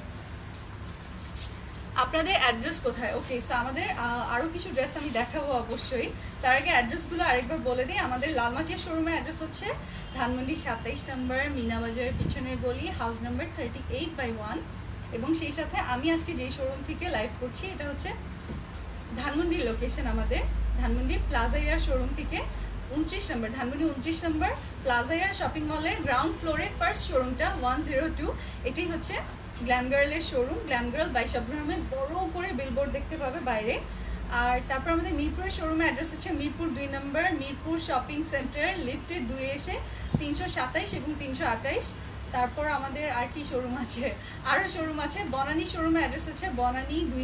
আপনাদের অ্যাড্রেস কোথায়? ওকে সো আমাদের আহ, আরও কিছু ড্রেস আমি দেখাবো অবশ্যই। তার আগে অ্যাড্রেসগুলো আরেকবার বলে দিই। আমাদের লালমাটিয়া শোরুমের অ্যাড্রেস হচ্ছে ধানমন্ডি সাতাইশ নম্বর মিনাবাজারের পিছনের গলি house number thirty eight by one এবং সেই সাথে আমি আজকে যেই শোরুম থেকে লাইভ করছি এটা হচ্ছে ধানমন্ডির লোকেশন আমাদের। ধানমন্ডি প্লাজা ইয়ার শোরুম থেকে উনত্রিশ নম্বর ধানমন্ডি উনত্রিশ নম্বর প্লাজা ইয়ার শপিং মলের গ্রাউন্ড ফ্লোরে ফার্স্ট শোরুমটা ওয়ান জিরো টু এটাই হচ্ছে glam গার্লের showroom glam girl by Ahmed বড় করে বিলবোর্ড দেখতে পাবে বাইরে। আর তারপর আমাদের মিরপুরের শোরুমের অ্যাড্রেস হচ্ছে মিরপুর দুই নম্বর মিরপুর শপিং সেন্টার লিফটের দুই এসে তিনশো সাতাইশ এবং তিনশো আটাইশ। তারপর আমাদের আর কি শোরুম আছে? আরও শোরুম আছে। বনানী শোরুমের অ্যাড্রেস হচ্ছে বনানী দুই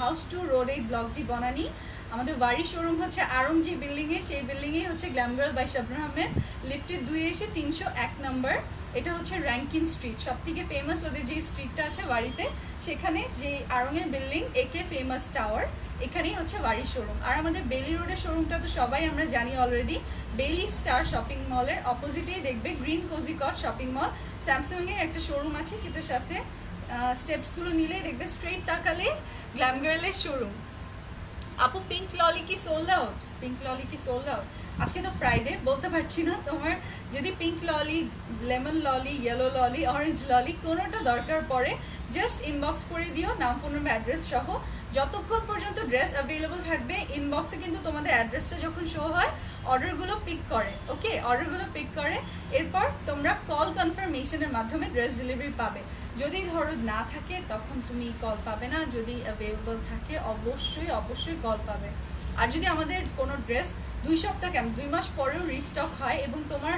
house two road eight block D Banani. আমাদের বাড়ি শোরুম হচ্ছে আরমজি বিল্ডিংয়ে সেই বিল্ডিংয়েই হচ্ছে গ্ল্যামগার্ল বাই শাবনুর আহমেদ লিফটের দুই এসে তিনশো এক নম্বর এটা হচ্ছে র্যাঙ্কিন স্ট্রিট সব থেকে ফেমাস ওদের যে স্ট্রিটটা আছে বাড়িতে, সেখানে যে আরঙের বিল্ডিং একে ফেমাস টাওয়ার এখানেই হচ্ছে বাড়ির শোরুম আর আমাদের বেলি রোডের শোরুমটা তো সবাই আমরা জানি অলরেডি বেলি স্টার শপিং মলের অপোজিটেই দেখবে green cozy cot shopping mall Samsung এর একটা শোরুম আছে, সেটার সাথে স্টেপসগুলো নিলেই দেখবে স্ট্রেট তাকালে গ্ল্যাম গার্লের শোরুম আপু পিঙ্ক ললি কি সোল্ড আউট পিঙ্ক ললি কি সোল্ড আউট আজকে তো ফ্রাইডে বলতে পারছি না তোমার যদি পিঙ্ক ললি লেমন ললি ইয়েলো ললি অরেঞ্জ ললি কোনোটা দরকার পড়ে জাস্ট ইনবক্স করে দিও, নাম ফোন নম্বর অ্যাড্রেস সহ। যতক্ষণ পর্যন্ত ড্রেস অ্যাভেলেবল থাকবে ইনবক্সে কিন্তু তোমাদের অ্যাড্রেসটা যখন শো হয় অর্ডারগুলো পিক করে ওকে অর্ডারগুলো পিক করে, এরপর তোমরা কল কনফার্মেশনের মাধ্যমে ড্রেস ডেলিভারি পাবে। যদি ধরো না থাকে, তখন তুমি কল পাবে না। যদি অ্যাভেলেবল থাকে, অবশ্যই অবশ্যই কল পাবে। আর যদি আমাদের কোনো ড্রেস দুই সপ্তাহ কেন? দুই মাস পরেও রিস্টক হয় এবং তোমার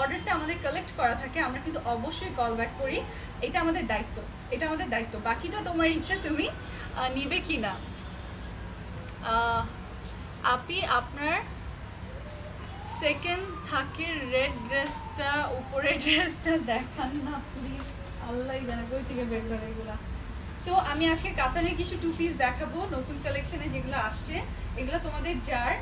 অর্ডারটা আমাদের কালেক্ট করা থাকে। আমরা কিন্তু অবশ্যই কল ব্যাক করি। এটা আমাদের দায়িত্ব। এটা আমাদের দায়িত্ব। বাকিটা তোমার ইচ্ছে, তুমি নিবে কি না আপি, আপনার সেকেন্ড থাকে রেড ড্রেসটা উপরের ড্রেসটা দেখান না প্লিজ আল্লাহ জানে থেকে বের করে এগুলা। সো আমি আজকে কাতানের কিছু টু পিস দেখাবো, নতুন কালেকশনে যেগুলো আসছে। এগুলো তোমাদের যার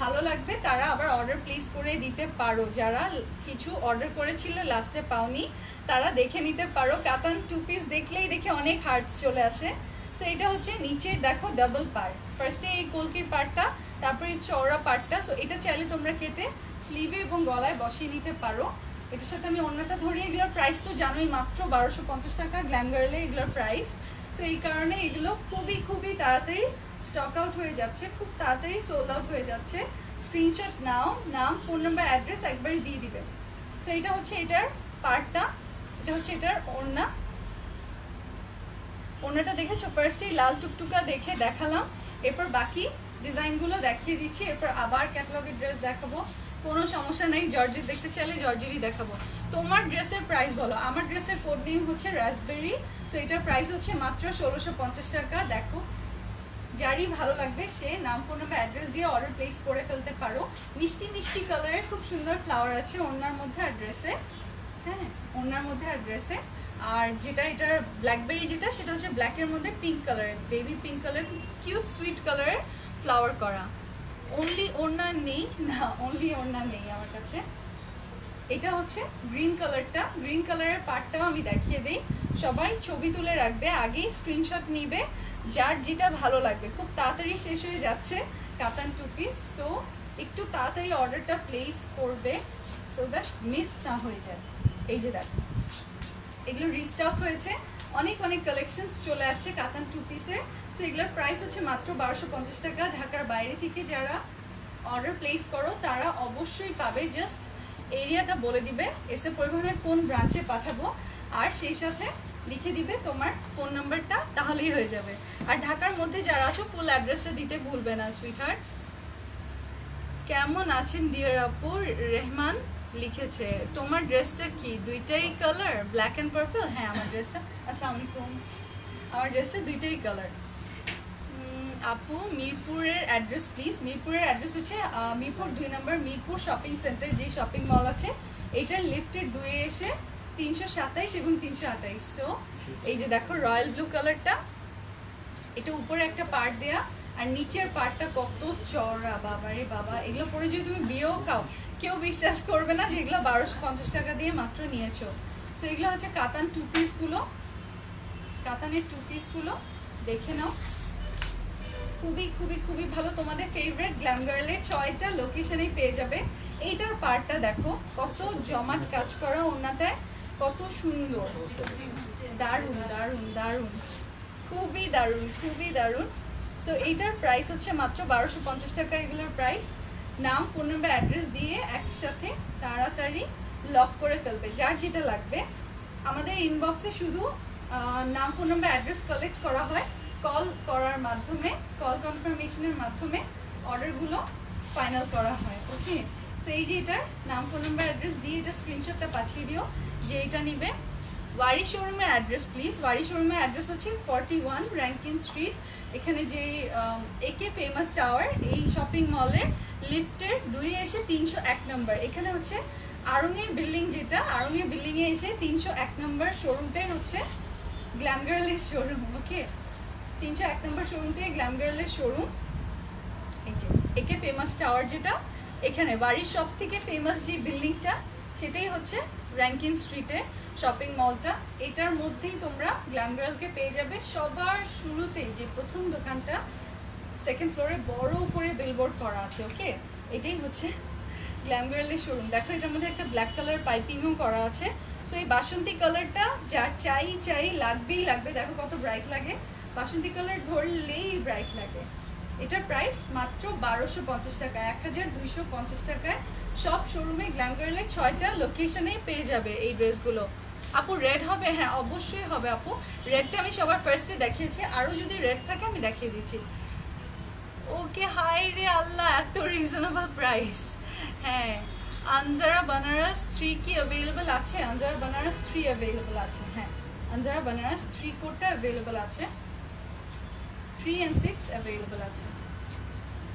ভালো লাগবে, তারা আবার অর্ডার প্লেস করে দিতে পারো। যারা কিছু অর্ডার করেছিল লাস্টে পাওনি, তারা দেখে নিতে পারো। কাতান টু পিস দেখলেই দেখে অনেক হার্টস চলে আসে। সো এটা হচ্ছে নিচের, দেখো ডাবল পার্ট ফার্স্টে এই কলকির পার্টটা তারপরে চওড়া পার্টটা সো এটা চাইলে তোমরা কেটে স্লিভে এবং গলায় বসিয়ে নিতে পারো। এটার সাথে আমি অন্যটা ধরি, এগুলোর প্রাইস তো জানোই মাত্র বারোশো পঞ্চাশ টাকা গ্ল্যাম গার্লে এগুলোর প্রাইস সো এই কারণে এগুলো খুবই খুবই তাড়াতাড়ি স্টক আউট হয়ে যাচ্ছে, খুব তাড়াতাড়ি সোল্ড আউট হয়ে যাচ্ছে। স্ক্রিনশট নাও, নাম ফোন নাম্বার অ্যাড্রেস একবারই দিয়ে দিবে। সো এটা হচ্ছে এটার পার্টটা এটা হচ্ছে এটার ওড়না। ওড়নাটা দেখেছ? ফার্স্টেই লাল টুকটুকা দেখে দেখালাম, এরপর বাকি ডিজাইনগুলো দেখিয়ে দিচ্ছি, এরপর আবার ক্যাটালগের ড্রেস দেখাবো। কোনো সমস্যা নেই, জর্জের দেখতে চাইলে জর্জেরই দেখাবো। তোমার ড্রেসের প্রাইস বলো, আমার ড্রেসের কোড নেম হচ্ছে রাসবেরি সো এটার প্রাইস হচ্ছে মাত্র ষোলোশো টাকা। দেখো যারই ভালো লাগবে, সে নাম ফোন নাম্বার অ্যাড্রেস দিয়ে অর্ডার প্লেস করে ফেলতে পারো। মিষ্টি মিষ্টি কালারের খুব সুন্দর ফ্লাওয়ার আছে ওনার মধ্যে অ্যাড্রেসে হ্যাঁ ওনার মধ্যে অ্যাড্রেসে আর যেটা এটার ব্ল্যাকবেরি যেটা, সেটা হচ্ছে ব্ল্যাকের মধ্যে পিঙ্ক কালারের baby pink colour cute sweet কালারের ফ্লাওয়ার করা। অনলি ওড়না নেই, না অনলি ওড়না নেই আমার কাছে। এটা হচ্ছে গ্রিন কালারটা গ্রিন কালারের পার্টটাও আমি দেখিয়ে দিই। সবাই ছবি তুলে রাখবে, আগেই স্ক্রিনশট নিবে। যার যেটা ভালো লাগবে। খুব তাড়াতাড়ি শেষ হয়ে যাচ্ছে কাতান টু পিস সো একটু তাড়াতাড়ি অর্ডারটা প্লেস করবে সো দ্যাট মিস না হয়ে যায়। এই যে দেখো, এগুলো রিস্টক হয়েছে। অনেক অনেক কালেকশনস চলে আসছে কাতান টু পিসের তো এগুলোর প্রাইস হচ্ছে মাত্র বারোশো পঞ্চাশ টাকা। ঢাকার বাইরে থেকে যারা অর্ডার প্লেস করো, তারা অবশ্যই পাবে। জাস্ট এরিয়াটা বলে দিবে। এসে পরিবহনের কোন ব্রাঞ্চে পাঠাবো। আর সেই সাথে লিখে দিবে তোমার ফোন নাম্বারটা তাহলেই হয়ে যাবে। আর ঢাকার মধ্যে যারা আছো ফুল অ্যাড্রেসটা দিতে ভুলবে না সুইট হার্টস কেমন আছেন ডিয়ার আপু? রেহমান লিখেছে, তোমার ড্রেসটা কি? দুইটাই কালার ব্ল্যাক অ্যান্ড পার্পল হ্যাঁ আমার ড্রেসটা আসসালামু আলাইকুম আমার ড্রেসটা দুইটাই কালার আপু, মিরপুরের অ্যাড্রেস প্লিজ মিরপুরের অ্যাড্রেস হচ্ছে মিরপুর দুই নম্বর মিরপুর শপিং সেন্টার যে শপিং মল আছে এটার লিফটের দুয়ে এসে তিনশো সাতাইশ এবং তিনশো আঠাইশ। সো এই যে দেখো, রয়্যাল ব্লু কালারটা, এটা উপরে একটা পার্ট দেয়া, আর নিচের পার্টটা কত চড়া বাবা রে বাবা। এগুলো পরে যদি তুমি বিয়েও খাও, কেউ বিশ্বাস করবে না যে এগুলো বারোশো পঞ্চাশ টাকা দিয়ে মাত্র নিয়েছো। সো এগুলো হচ্ছে কাতান টু পিসগুলো কাতানের টু পিসগুলো দেখে নাও। খুবই খুবই খুবই ভালো। তোমাদের ফেভারিট গ্ল্যাম গার্লের ছয়টা লোকেশনেই পেয়ে যাবে। এইটার পার্টটা দেখো, কত জমাট কাজ করা ওনাটায় কত সুন্দর। দারুণ দারুণ দারুণ। খুবই দারুণ খুবই দারুণ। সো এইটার প্রাইস হচ্ছে মাত্র বারোশো পঞ্চাশ টাকা এগুলোর প্রাইস নাম ফোন নাম্বার অ্যাড্রেস দিয়ে একসাথে তাড়াতাড়ি লক করে ফেলবে, যার যেটা লাগবে। আমাদের ইনবক্সে শুধু নাম ফোন নাম্বার অ্যাড্রেস কালেক্ট করা হয়। কল করার মাধ্যমে কল কনফার্মেশনের মাধ্যমে অর্ডারগুলো ফাইনাল করা হয় ওকে সো এই যে এটার নাম ফোন নাম্বার অ্যাড্রেস দিয়ে এটা স্ক্রিনশটটা পাঠিয়ে দিও। যে এটা নিবে। ওয়ারি শোরুমের অ্যাড্রেস প্লিজ ওয়ারি শোরুমের অ্যাড্রেস হচ্ছে ফর্টি ওয়ান র্যাঙ্কিন স্ট্রিট এখানে যে একে ফেমাস টাওয়ার এই শপিং মলের লিফটের দুই এসে তিনশো এক নম্বর এখানে হচ্ছে আরঙের বিল্ডিং যেটা আরঙের বিল্ডিংয়ে এসে তিনশো এক নম্বর শোরুমটাই হচ্ছে গ্ল্যাম গার্লের শোরুম ওকে তিনশো এক নম্বর শোরুমটাই গ্ল্যাম গার্লের শোরুম একে ফেমাস টাওয়ার যেটা, এখানে বাড়ির সব থেকে ফেমাস যে বিল্ডিংটা সেটাই হচ্ছে র্যাঙ্কিন স্ট্রিটে শপিং মলটা এটার মধ্যেই তোমরা গ্ল্যাম গার্লকে পেয়ে যাবে। সবার শুরুতেই যে প্রথম দোকানটা সেকেন্ড ফ্লোরে বড় করে বিলবোর্ড করা আছে ওকে এটাই হচ্ছে গ্ল্যাম গার্লের শোরুম দেখো, এটার মধ্যে একটা ব্ল্যাক কালার পাইপিংও করা আছে। সো এই বাসন্তী কালারটা যার চাই চাই, লাগবেই লাগবে। দেখো কত ব্রাইট লাগে। বাসন্তী কালার ধরলেই ব্রাইট লাগে। এটার প্রাইস মাত্র বারোশো পঞ্চাশ টাকা এক হাজার দুইশো পঞ্চাশ টাকায়। সব শোরুমে গ্ল্যাম গার্লের ছয়টা লোকেশনেই পেয়ে যাবে এই ড্রেসগুলো আপু রেড হবে? হ্যাঁ অবশ্যই হবে আপু। রেডটা আমি সবার ফার্স্টে দেখিয়েছি। আরও যদি রেড থাকে, আমি দেখিয়ে দিচ্ছি। ওকে, হাই রে আল্লাহ, এত রিজনেবল প্রাইস হ্যাঁ আনজারা বানারস থ্রি কি অ্যাভেলেবল আছে? আনজারা বানারস থ্রি অ্যাভেলেবল আছে। হ্যাঁ আনজারা বানারস থ্রি কোডটা অ্যাভেলেবল আছে। থ্রি অ্যান্ড সিক্স অ্যাভেলেবল আছে।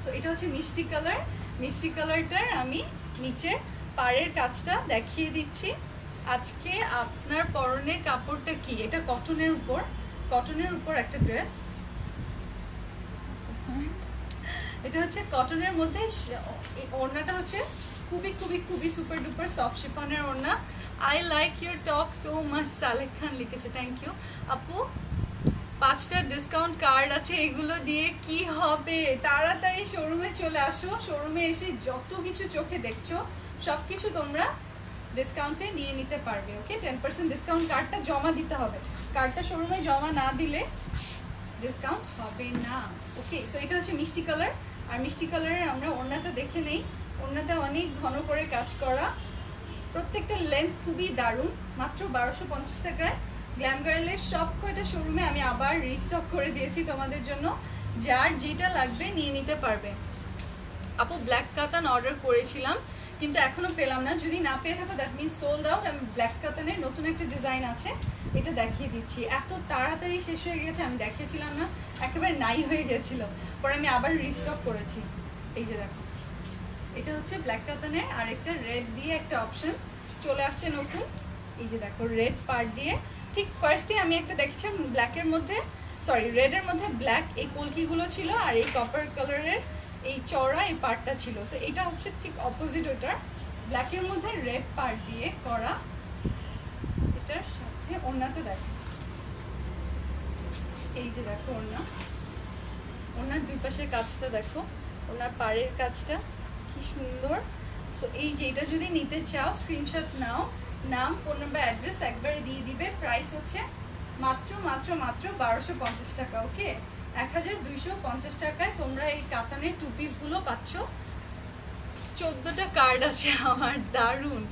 সো এটা হচ্ছে মিষ্টি কালার মিষ্টি কালারটার আমি নিচের পাড়ের কাজটা দেখিয়ে দিচ্ছি। আজকে আপনার পরনের কাপড়টা কি? এটা কটনের উপর। কটনের উপর একটা ড্রেস এটা হচ্ছে কটনের মধ্যে ওড়নাটা হচ্ছে খুবই খুবই খুবই সুপার ডুপার সফট শিফনের ওড়না। I like your talk so much Salek Khan লিখেছে থ্যাংক ইউ আপু পাঁচটা ডিসকাউন্ট কার্ড আছে, এগুলো দিয়ে কি হবে? তাড়াতাড়ি শোরুমে চলে আসো। শোরুমে এসে যত কিছু চোখে দেখছ সব কিছু তোমরা ডিসকাউন্টে নিয়ে নিতে পারবে ওকে টেন পার্সেন্ট ডিসকাউন্ট কার্ডটা জমা দিতে হবে। কার্ডটা শোরুমে জমা না দিলে ডিসকাউন্ট হবে না ওকে সো এটা হচ্ছে মিষ্টি কালার আর মিষ্টি কালারের আমরা ওড়নাটা দেখে নেই। ওড়নাটা অনেক ঘন করে কাজ করা। প্রত্যেকটা লেন্থ খুবই দারুণ। মাত্র বারোশো পঞ্চাশ টাকায়। গ্ল্যাম গার্লের সব কয়টা শোরুমে আমি আবার রিস্টক করে দিয়েছি তোমাদের জন্য। যার যেটা লাগবে নিয়ে নিতে পারবে। আপু ব্ল্যাক কাতান অর্ডার করেছিলাম, কিন্তু এখনও পেলাম না। যদি না পেয়ে থাকো দ্যাট মিনস সোল্ড আউট আমি ব্ল্যাক কাতানের নতুন একটা ডিজাইন আছে, এটা দেখিয়ে দিচ্ছি। এত তাড়াতাড়ি শেষ হয়ে গেছে, আমি দেখিয়েছিলাম না। একেবারে নাই হয়ে গেছিল। পরে আমি আবার রিস্টক করেছি। এই যে দেখো। এটা হচ্ছে ব্ল্যাক কাতানের আর একটা রেড দিয়ে একটা অপশন চলে আসছে নতুন। এই যে দেখো রেড পার্ট দিয়ে ঠিক ফার্স্টে আমি একটা দেখেছিলাম ব্ল্যাকের মধ্যে সরি রেডের মধ্যে ব্ল্যাক এই কলকিগুলো ছিল আর এই কপার কালারের এই চড়া এই পার্টটা ছিল। সো এটা হচ্ছে ঠিক অপোজিট ওটার ব্ল্যাকের মধ্যে রেড পার্ট দিয়ে করা। এটার সাথে ওনাতে দেখো। এই যে দেখো ওনা ওনার দুই পাশের কাজটা দেখো। ওনার পাড়ের কাজটা কি সুন্দর। সো এই যে এটা যদি নিতে চাও স্ক্রিনশট নাও। নাম, ফোন নাম্বার, অ্যাড্রেস একবারে দিয়ে দিবে। প্রাইস হচ্ছে মাত্র মাত্র মাত্র বারোশো পঞ্চাশ টাকা, ওকে? এক হাজার দুইশো পঞ্চাশ টাকায় তোমরা এই কাতানের টু পিসগুলো পাচ্ছ। চোদ্দটা কার্ড আছে আমার, দারুণ।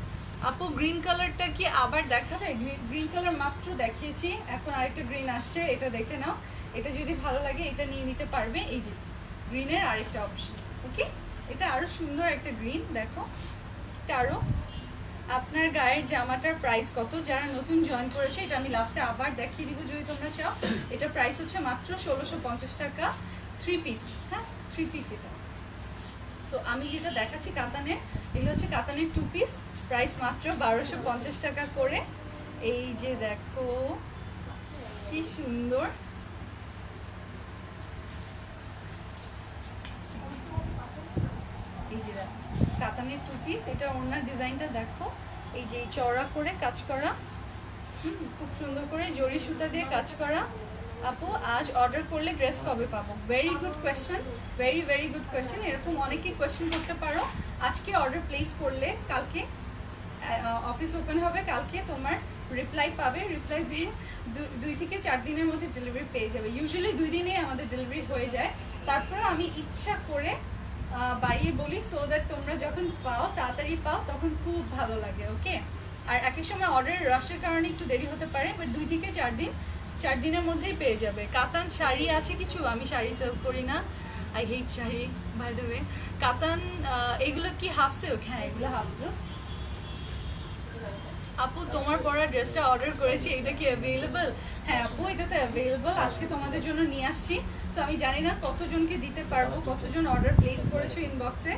আপু গ্রিন কালারটা কি আবার দেখাবে? গ্রিন কালার মাত্র দেখিয়েছি। এখন আরেকটা গ্রিন আসছে, এটা দেখে নাও। এটা যদি ভালো লাগে, এটা নিয়ে নিতে পারবে। এই যে গ্রিনের আরেকটা অপশন ওকে? এটা আরও সুন্দর একটা গ্রিন দেখো। এটা আরও আপনার গায়ের জামাটার প্রাইস কত? যারা নতুন জয়েন করেছে, এটা আমি লাস্টে আবার দেখিয়ে দিব, যদি তোমরা চাও। এটা প্রাইস হচ্ছে মাত্র ষোলোশো পঞ্চাশ টাকা থ্রি পিস হ্যাঁ? থ্রি পিস এটা। সো আমি যেটা দেখাচ্ছি কাতানের, এগুলো হচ্ছে কাতানের টু পিস প্রাইস মাত্র বারোশো পঞ্চাশ টাকা করে। এই যে দেখো, কি সুন্দর। এই যে দেখো। কাতানের টু পিস এটা ওনার ডিজাইনটা দেখো। এই যে চওড়া করে কাজ করা। খুব সুন্দর করে জরি সুতা দিয়ে কাজ করা। আপু, আজ অর্ডার করলে ড্রেস কবে পাবো? Very good question very very good question এরকম অনেকেই কোয়েশ্চেন করতে পারো। আজকে অর্ডার প্লেস করলে কালকে অফিস ওপেন হবে। কালকে তোমার রিপ্লাই পাবে। রিপ্লাই পেয়ে দুই থেকে চার দিনের মধ্যে ডেলিভারি পেয়ে যাবে। ইউজুয়ালি দুই দিনে আমাদের ডেলিভারি হয়ে যায়। তারপরে আমি ইচ্ছা করে বাড়িয়ে বলি সো দ্যাট তোমরা যখন পাও, তাড়াতাড়ি পাও, তখন খুব ভালো লাগে ওকে আর এক এক সময় অর্ডার রাশের কারণে একটু দেরি হতে পারে বাট দুই থেকে চার দিন, চার দিনের মধ্যেই পেয়ে যাবে। কাতান শাড়ি আছে কিছু? আমি শাড়ি সেল করি না। I hate sari by the way কাতান এগুলো কি হাফ সিল্ক হ্যাঁ এগুলো হাফ সিল্ক আপু, তোমার পরা ড্রেসটা অর্ডার করেছি এটা কি অ্যাভেলেবল হ্যাঁ আপু এটা তো অ্যাভেলেবল আজকে তোমাদের জন্য নিয়ে আসছি। তো আমি জানি না কতজনকে দিতে পারব, কতজন অর্ডার প্লেস করেছ ইনবক্সে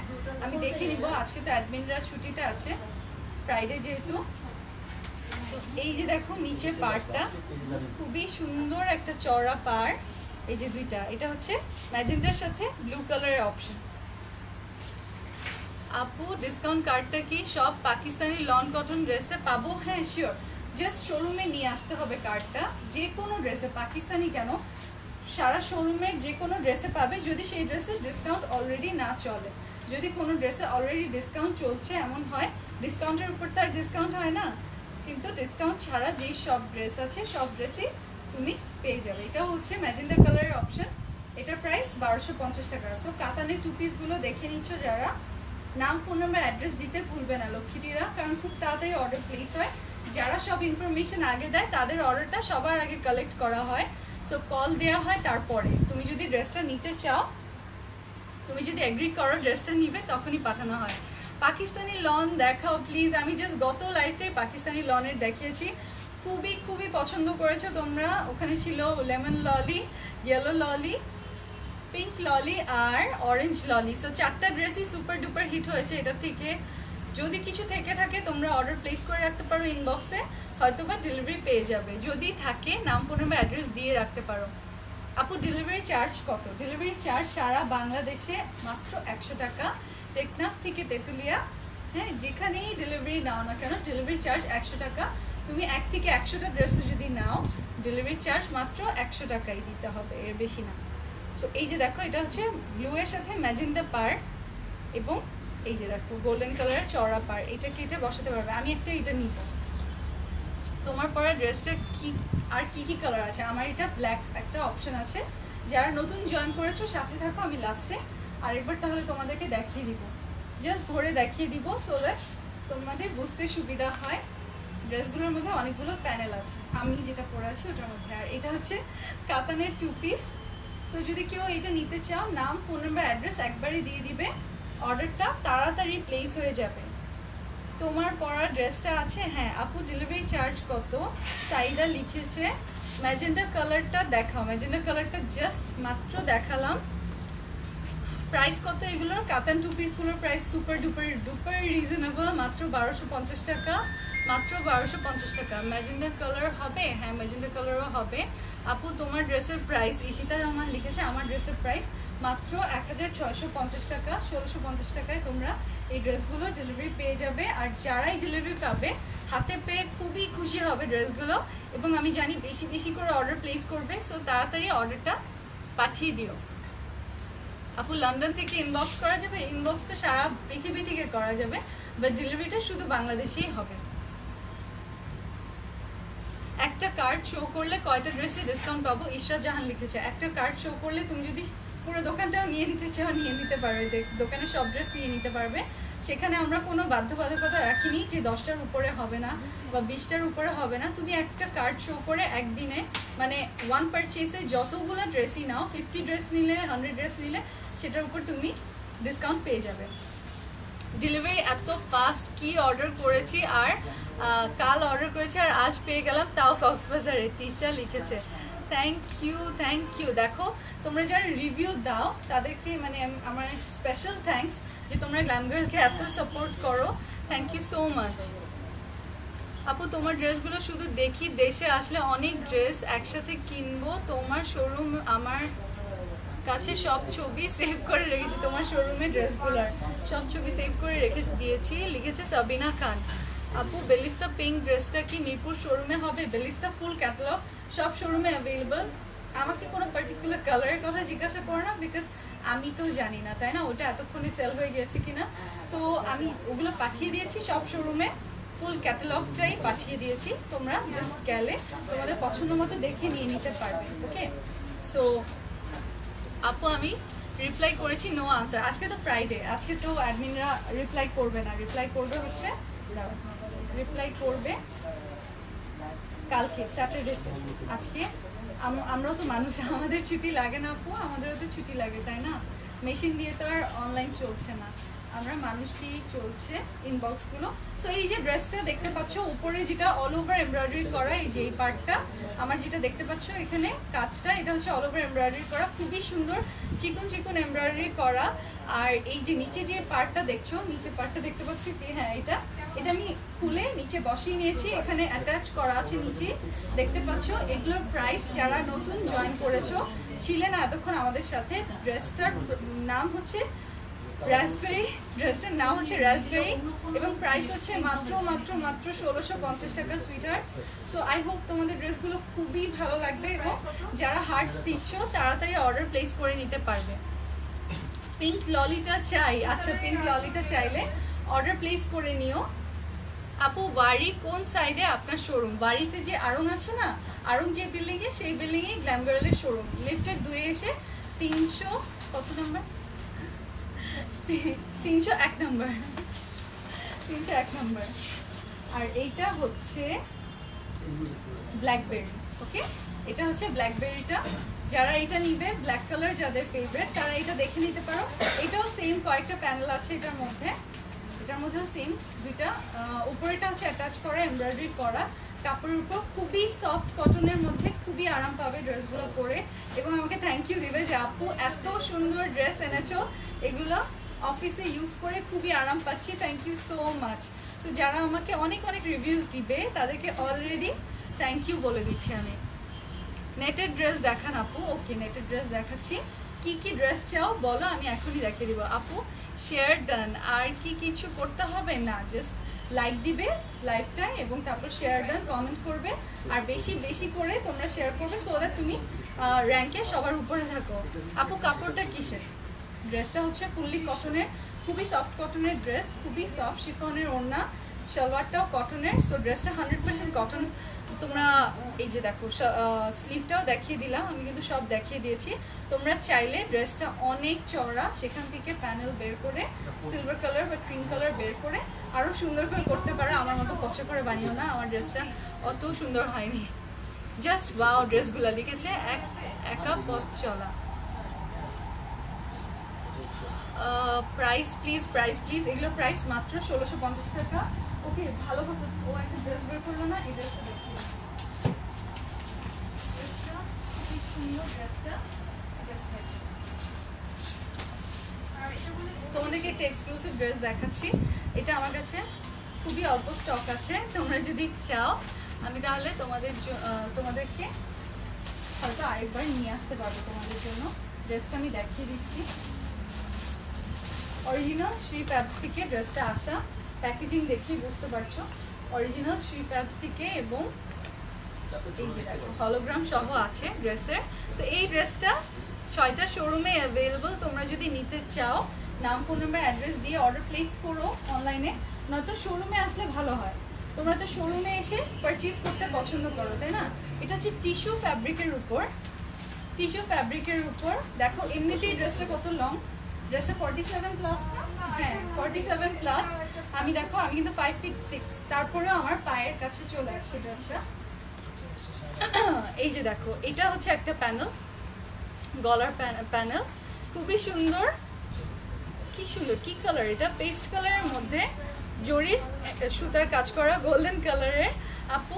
আমি দেখে নিব, আজকে তো অ্যাডমিনরা ছুটিতে আছে ফ্রাইডে যেহেতু। এই যে দেখো নিচে পাড়টা, খুবই সুন্দর একটা চড়া পাড়, এই যে দুইটা। এটা হচ্ছে ম্যাজেন্টার সাথে ব্লু কালারের অপশন আপু ডিসকাউন্ট কার্ডটা কি সব পাকিস্তানি লন কটন ড্রেসে পাবো? হ্যাঁ শিওর জাস্ট শোরুমে নিয়ে আসতে হবে কার্ডটা যে কোনো ড্রেসে পাকিস্তানি কেন? সারা শোরুমের যে কোনো ড্রেসে পাবে যদি সেই ড্রেসে ডিসকাউন্ট অলরেডি না চলে। যদি কোনো ড্রেসে অলরেডি ডিসকাউন্ট চলছে এমন হয় ডিসকাউন্টের উপর তার ডিসকাউন্ট হয় না। কিন্তু ডিসকাউন্ট ছাড়া যেই সব ড্রেস আছে, সব ড্রেসই তুমি পেয়ে যাবে। এটা হচ্ছে ম্যাজেন্ডা কালারের অপশন এটা প্রাইস বারোশো পঞ্চাশ টাকা। সো কাতানের টু পিসগুলো দেখে নিচ্ছ যারা। নাম ফোন নাম্বার অ্যাড্রেস দিতে ভুলবে না লক্ষ্মীটিরা, কারণ খুব তাড়াতাড়ি অর্ডার প্লেস হয়। যারা সব ইনফরমেশন আগে দেয়, তাদের অর্ডারটা সবার আগে কালেক্ট করা হয়। সো কল দেওয়া হয় তারপরে। তুমি যদি ড্রেসটা নিতে চাও, তুমি যদি এগ্রি করো ড্রেসটা নিবে, তখনই পাঠানো হয়। পাকিস্তানি লন দেখাও প্লিজ আমি জাস্ট গত লাইফে পাকিস্তানি লনের দেখিয়েছি। খুবই খুবই পছন্দ করেছ তোমরা। ওখানে ছিল লেমন ললি ইয়েলো ললি পিঙ্ক ললি আর অরেঞ্জ ললি। সো চারটা ড্রেসই সুপার ডুপার হিট হয়েছে এটা থেকে। যদি কিছু থেকে থাকে, তোমরা অর্ডার প্লেস করে রাখতে পারো ইনবক্সে হয়তো বা ডেলিভারি পেয়ে যাবে। যদি থাকে, নাম ফোন নাম্বার অ্যাড্রেস দিয়ে রাখতে পারো। আপু ডেলিভারি চার্জ কত? ডেলিভারি চার্জ সারা বাংলাদেশে মাত্র একশো টাকা। টেকনাফ থেকে তেঁতুলিয়া হ্যাঁ যেখানেই ডেলিভারি নাও না কেন ডেলিভারি চার্জ একশো টাকা। তুমি এক থেকে একশোটা ড্রেসও যদি নাও ডেলিভারি চার্জ মাত্র একশো টাকাই দিতে হবে, এর বেশি না। সো এই যে দেখো, এটা হচ্ছে ব্লু এর সাথে ম্যাজেন্ডা পার এবং এই যে দেখো গোল্ডেন কালারের চড়া পার এটা কেটে বসাতে পারবে। আমি একটা এটা নিব। তোমার পরা ড্রেসটা কি, আর কি কি কালার আছে? আমার এটা ব্ল্যাক একটা অপশন আছে। যারা নতুন জয়েন করেছ, সাথে থাকো, আমি লাস্টে আরেকবার তাহলে তোমাদেরকে দেখিয়ে দিব। জাস্ট ধরে দেখিয়ে দিব সো দ্যাট তোমাদের বুঝতে সুবিধা হয়। ড্রেসগুলোর মধ্যে অনেকগুলো প্যানেল আছে। আমি যেটা পরে আছি, ওটার মধ্যে। আর এটা হচ্ছে কাতানের টু পিস সো যদি কেউ এটা নিতে চাও, নাম ফোন নাম্বার অ্যাড্রেস একবারই দিয়ে দিবে। অর্ডারটা তাড়াতাড়ি প্লেস হয়ে যাবে। তোমার পরা ড্রেসটা আছে? হ্যাঁ আপু ডেলিভারি চার্জ কত? সাইদা লিখেছে। ম্যাজেন্ডা কালারটা দেখাও। ম্যাজেন্ডা কালারটা জাস্ট মাত্র দেখালাম। প্রাইস কত এগুলোর? কাতান two পিসগুলোর price super duper duper reasonable মাত্র বারোশো পঞ্চাশ টাকা। মাত্র বারোশো পঞ্চাশ টাকা। ম্যাজেন্ডার কালার হবে। হ্যাঁ ম্যাজেন্ডার কালারও হবে। আপু, তোমার ড্রেসের প্রাইস ঈশিতা রহমান লিখেছে, আমার ড্রেসের প্রাইস মাত্র এক হাজার পঞ্চাশ টাকা। ষোলোশো পঞ্চাশ টাকায় তোমরা এই ড্রেসগুলো ডেলিভারি পেয়ে যাবে। আর যারাই ডেলিভারি পাবে, হাতে পেয়ে খুবই খুশি হবে ড্রেসগুলো। এবং আমি জানি বেশি বেশি করে অর্ডার প্লেস করবে সো তাড়াতাড়ি অর্ডারটা পাঠিয়ে দিও। আপু লন্ডন থেকে ইনবক্স করা যাবে। ইনবক্স তো সারা পৃথিবী থেকে করা যাবে বাট ডেলিভারিটা শুধু বাংলাদেশেই হবে। একটা কার্ড শো করলে কয়টা ড্রেসে ডিসকাউন্ট পাবো? ইশরাত জাহান লিখেছে, একটা কার্ড শো করলে তুমি যদি পুরো দোকানটাও নিয়ে নিতে চাও, নিয়ে নিতে পারবে দোকানে সব ড্রেস নিয়ে নিতে পারবে। সেখানে আমরা কোনো বাধ্যবাধকতা রাখিনি যে দশটার উপরে হবে না বা বিশটার উপরে হবে না। তুমি একটা কার্ড শো করে একদিনে মানে ওয়ান পারচেসে যতগুলো ড্রেসই নাও ফিফটি ড্রেস নিলে হান্ড্রেড ড্রেস নিলে, সেটার উপর তুমি ডিসকাউন্ট পেয়ে যাবে। ডেলিভারি এত ফাস্ট কি অর্ডার করেছি আর কাল অর্ডার করেছি আর আজ পেয়ে গেলাম, তাও কক্সবাজারে। তিশা লিখেছে থ্যাংক ইউ থ্যাংক ইউ দেখো, তোমরা যারা রিভিউ দাও, তাদেরকে মানে আমার স্পেশাল থ্যাঙ্কস যে তোমরা গ্ল্যাম গার্লকে এত সাপোর্ট করো। থ্যাংক ইউ সো মাচ আপু, তোমার ড্রেসগুলো শুধু দেখি, দেশে আসলে অনেক ড্রেস একসাথে কিনবো। তোমার শোরুম আমার কাছে সব ছবি সেভ করে রেখেছি, তোমার শোরুমে ড্রেস ড্রেসগুলোর সব ছবি সেভ করে রেখে দিয়েছি, লিখেছে সাবিনা খান। আপু, বেলিস্তা পিঙ্ক ড্রেসটা কি মিরপুর শোরুমে হবে? বেলিস্তা ফুল ক্যাটালগ সব শোরুমে অ্যাভেলেবল আমাকে কোনো পার্টিকুলার কালারের কথা জিজ্ঞাসা করো না বিকজ আমি তো জানি না, তাই না? ওটা এতক্ষণে সেল হয়ে গেছে কিনা। সো আমি ওগুলো পাঠিয়ে দিয়েছি সব শোরুমে ফুল ক্যাটালগটাই পাঠিয়ে দিয়েছি, তোমরা জাস্ট গেলে তোমাদের পছন্দ মতো দেখে নিয়ে নিতে পারবে ওকে সো আপু, আমি রিপ্লাই করেছি নো আনসার আজকে তো ফ্রাইডে আজকে তো অ্যাডমিনরা রিপ্লাই করবে না। রিপ্লাই করবে হচ্ছে রিপ্লাই করবে কালকে স্যাটারডে আজকে আমরা আমরাও তো মানুষ, আমাদের ছুটি লাগে না আপু, আমাদেরও তো ছুটি লাগে, তাই না? মেশিন দিয়ে তো আর অনলাইন চলছে না। আমরা মানুষ দিয়েই চলছে ইনবক্সগুলো সো এই যে ড্রেসটা দেখতে পাচ্ছ, উপরে যেটা অল ওভার এমব্রয়ডারি করা, এই যে এই পার্টটা আমার যেটা দেখতে পাচ্ছ এখানে কাজটা, এটা হচ্ছে অল ওভার এমব্রয়ডারি করা, খুবই সুন্দর চিকন চিকন এমব্রয়ডারি করা। আর এই যে নিচে যে পার্টটা দেখছ, নিচে পার্টটা দেখতে পাচ্ছ কি? হ্যাঁ এটা এটা আমি খুলে নিচে বসিয়ে নিয়েছি, এখানে অ্যাটাচ করা আছে নিচে। দেখতে পাচ্ছ, এগুলোর প্রাইস যারা নতুন জয়েন করেছ ছিলেন এতক্ষণ আমাদের সাথে। ড্রেসটার নাম হচ্ছে রাসবেরি ড্রেসের নাম হচ্ছে রাসবেরি এবং প্রাইস হচ্ছে মাত্র মাত্র মাত্র ষোলোশো পঞ্চাশ টাকা সুইটার সো আই হোপ তোমাদের ড্রেসগুলো খুবই ভালো লাগবে এবং যারা হার্টস দিচ্ছ, তাড়াতাড়ি অর্ডার প্লেস করে নিতে পারবে। পিঙ্ক ললিটা চাই আচ্ছা পিঙ্ক ললিটা চাইলে অর্ডার প্লেস করে নিও। আপু, বাড়ি কোন সাইডে আপনার শোরুম বাড়িতে যে আড়ং আছে না আড়ং যে বিল্ডিংয়ে সেই বিল্ডিংয়ে গ্ল্যাম গার্লের শোরুম লিফটের দুয়ে এসে তিনশো, কত নাম্বার তিনশো এক নাম্বার। তিনশো এক নাম্বার। আর এইটা হচ্ছে ব্ল্যাকবেরি ওকে এটা হচ্ছে ব্ল্যাকবেরিটা যারা এটা নিবে ব্ল্যাক কালার যাদের তারা এটা দেখে নিতে পারো। এটাও সেম কয়েকটা প্যানেল আছে এটার মধ্যে। এটার মধ্যেও সেম দুইটা। উপরেটা হচ্ছে অ্যাটাচ করা এমব্রয়ডারি করা। কাপড়ের উপর খুবই সফট কটনের মধ্যে খুবই আরাম পাবে ড্রেসগুলো পরে। এবং আমাকে থ্যাংক ইউ দিবে যে আপু, এত সুন্দর ড্রেস এনেছো। এগুলো অফিসে ইউজ করে খুবই আরাম পাচ্ছি। Thank you so much so যারা আমাকে অনেক অনেক রিভিউজ দিবে, তাদেরকে অলরেডি থ্যাংক ইউ বলে দিচ্ছি আমি। নেটের ড্রেস দেখান আপু। ওকে নেটের ড্রেস দেখাচ্ছি। কি কি ড্রেস চাও বলো, আমি এখনই দেখিয়ে দিব। আপু শেয়ার ডান আর কি কিছু করতে হবে? না জাস্ট লাইক দিবে লাইভটা এবং তারপর শেয়ার ডান কমেন্ট করবে। আর বেশি বেশি করে তোমরা শেয়ার করবে সো দ্যাট তুমি র্যাঙ্কে সবার উপরে থাকো। আপু, কাপড়টা কিসের? ড্রেসটা হচ্ছে ফুললি কটনের খুবই সফট কটনের ড্রেস খুবই সফট শিফনের ওড়না, সালোয়ারটাও কটনের সো ড্রেসটা হান্ড্রেড পার্সেন্ট কটন তোমরা এই যে দেখো স্লিভটাও দেখিয়ে দিলাম, আমি কিন্তু সব দেখিয়ে দিয়েছি। তোমরা চাইলে ড্রেসটা অনেক চওড়া, সেখান থেকে প্যানেল বের করে সিলভার কালার বা ক্রিম কালার বের করে আরও সুন্দর করে করতে পারো। আমার মতো কষ্ট করে বানিও না, আমার ড্রেসটা অত সুন্দর হয়নি। জাস্ট ওয়াও ড্রেসগুলো লিখেছে, এক, একা পথ চলা। প্রাইস প্লিজ প্রাইস প্লিজ এগুলোর প্রাইস মাত্র ষোলোশো পঞ্চাশ টাকা। ওকে ভালো কথা। ও একটা ড্রেস বের করল না, এই ড্রেসটা দেখি। ড্রেসটা খুবই সুন্দর ড্রেসটা ড্রেসটা তোমাদেরকে একটা এক্সক্লুসিভ ড্রেস দেখাচ্ছি। এটা আমার কাছে খুবই অল্প স্টক আছে, তোমরা যদি চাও, আমি তাহলে তোমাদের তোমাদেরকে হয়তো আরেকবার নিয়ে আসতে পারব তোমাদের জন্য। ড্রেসটা আমি দেখিয়ে দিচ্ছি। অরিজিনাল শ্রী ফ্যাবস থেকে ড্রেসটা আসা প্যাকেজিং দেখেই বুঝতে পারছ। অরিজিনাল শ্রী ফ্যাবস থেকে এবং হলোগ্রাম সহ আছে ড্রেসের তো এই ড্রেসটা ছয়টা শোরুমে অ্যাভেলেবল তোমরা যদি নিতে চাও নাম ফোন নাম্বার অ্যাড্রেস দিয়ে অর্ডার প্লেস করো অনলাইনে নয়তো শোরুমে আসলে ভালো হয়। তোমরা তো শোরুমে এসে পারচেজ করতে পছন্দ করো তাই না? এটা হচ্ছে টিস্যু ফ্যাব্রিকের উপর। টিস্যু ফ্যাব্রিকের উপর। দেখো এমনিতেই ড্রেসটা কত লং ড্রেসটা ফর্টি সেভেন প্লাস হ্যাঁ ফর্টি সেভেন প্লাস আমি দেখো, আমি কিন্তু ফাইভ ফিট সিক্স তারপরেও আমার পায়ের কাছে চলে আসছে ড্রেসটা এই যে দেখো, এটা হচ্ছে একটা প্যানেল গলার প্যানেল খুবই সুন্দর। কি সুন্দর, কি কালার এটা পেস্ট কালারের মধ্যে জরির সুতার কাজ করা গোল্ডেন কালারের আপু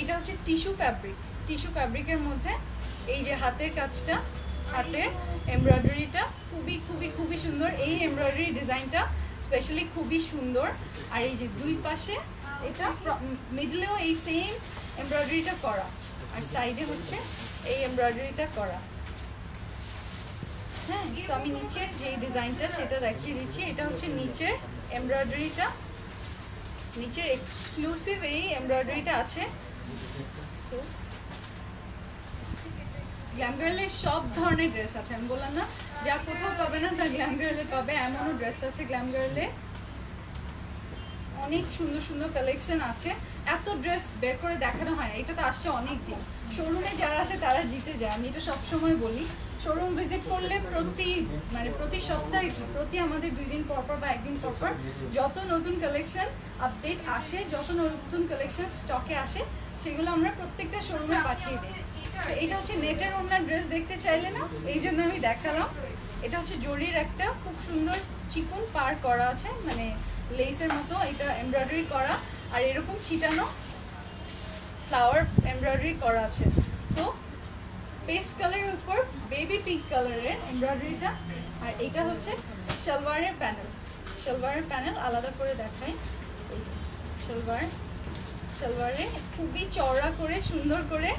এটা হচ্ছে টিস্যু ফ্যাব্রিক টিস্যু ফ্যাব্রিকের মধ্যে এই যে হাতের কাজটা। হাতের এমব্রয়ডারিটা খুবই খুবই খুবই সুন্দর। এই এমব্রয়ডারি ডিজাইনটা স্পেশালি খুবই সুন্দর। আর এই যে দুই পাশে এটা মিডলেও এই সেম এমব্রয়ডারিটা করা। আর সাইডে হচ্ছে এই এমব্রয়ডারিটা করা। হ্যাঁ তো আমি নিচের যে ডিজাইনটা সেটা দেখিয়ে দিচ্ছি। এটা হচ্ছে নিচের এমব্রয়ডারিটা। নিচের এক্সক্লুসিভ এই এমব্রয়ডারিটা আছে। গ্ল্যাম গার্লের সব ধরনের ড্রেস আছে। আমি বললাম না, যা কোথাও পাবে না, তা গ্ল্যাম গার্লে পাবে। এমনও ড্রেস আছে গ্ল্যাম গার্লে অনেক সুন্দর সুন্দর কালেকশন আছে। এত ড্রেস বের করে দেখানো হয়। এটা তো আসছে অনেক দিন। শোরুমে যারা আসে তারা জিতে যায়। আমি এটা সবসময় বলি, শোরুম ভিজিট করলে প্রতি মানে প্রতি সপ্তাহে প্রতি আমাদের দুই দিন পর পর বা একদিন পর পর যত নতুন কালেকশন আপডেট আসে, যত নতুন কালেকশন স্টকে আসে, সেগুলো আমরা প্রত্যেকটা শোরুমে পাঠিয়ে দিই। এটা হচ্ছে নেটের ওনার ড্রেস দেখতে চাইলে না, এই জন্য আমি দেখালাম। এটা হচ্ছে জরির একটা খুব সুন্দর চিকন পার করা আছে মানে লেসের মতো, এটা এমব্রয়ডারি করা। আর এরকম ছিটানো ফ্লাওয়ার এমব্রয়ডারি করা আছে। তো পেস্ট কালারের উপর বেবি পিঙ্ক কালারের এমব্রয়ডারিটা আর এটা হচ্ছে সালোয়ারের প্যানেল সালোয়ারের প্যানেল আলাদা করে দেখাই। সালোয়ার, সালোয়ারে খুবই চওড়া করে, সুন্দর করে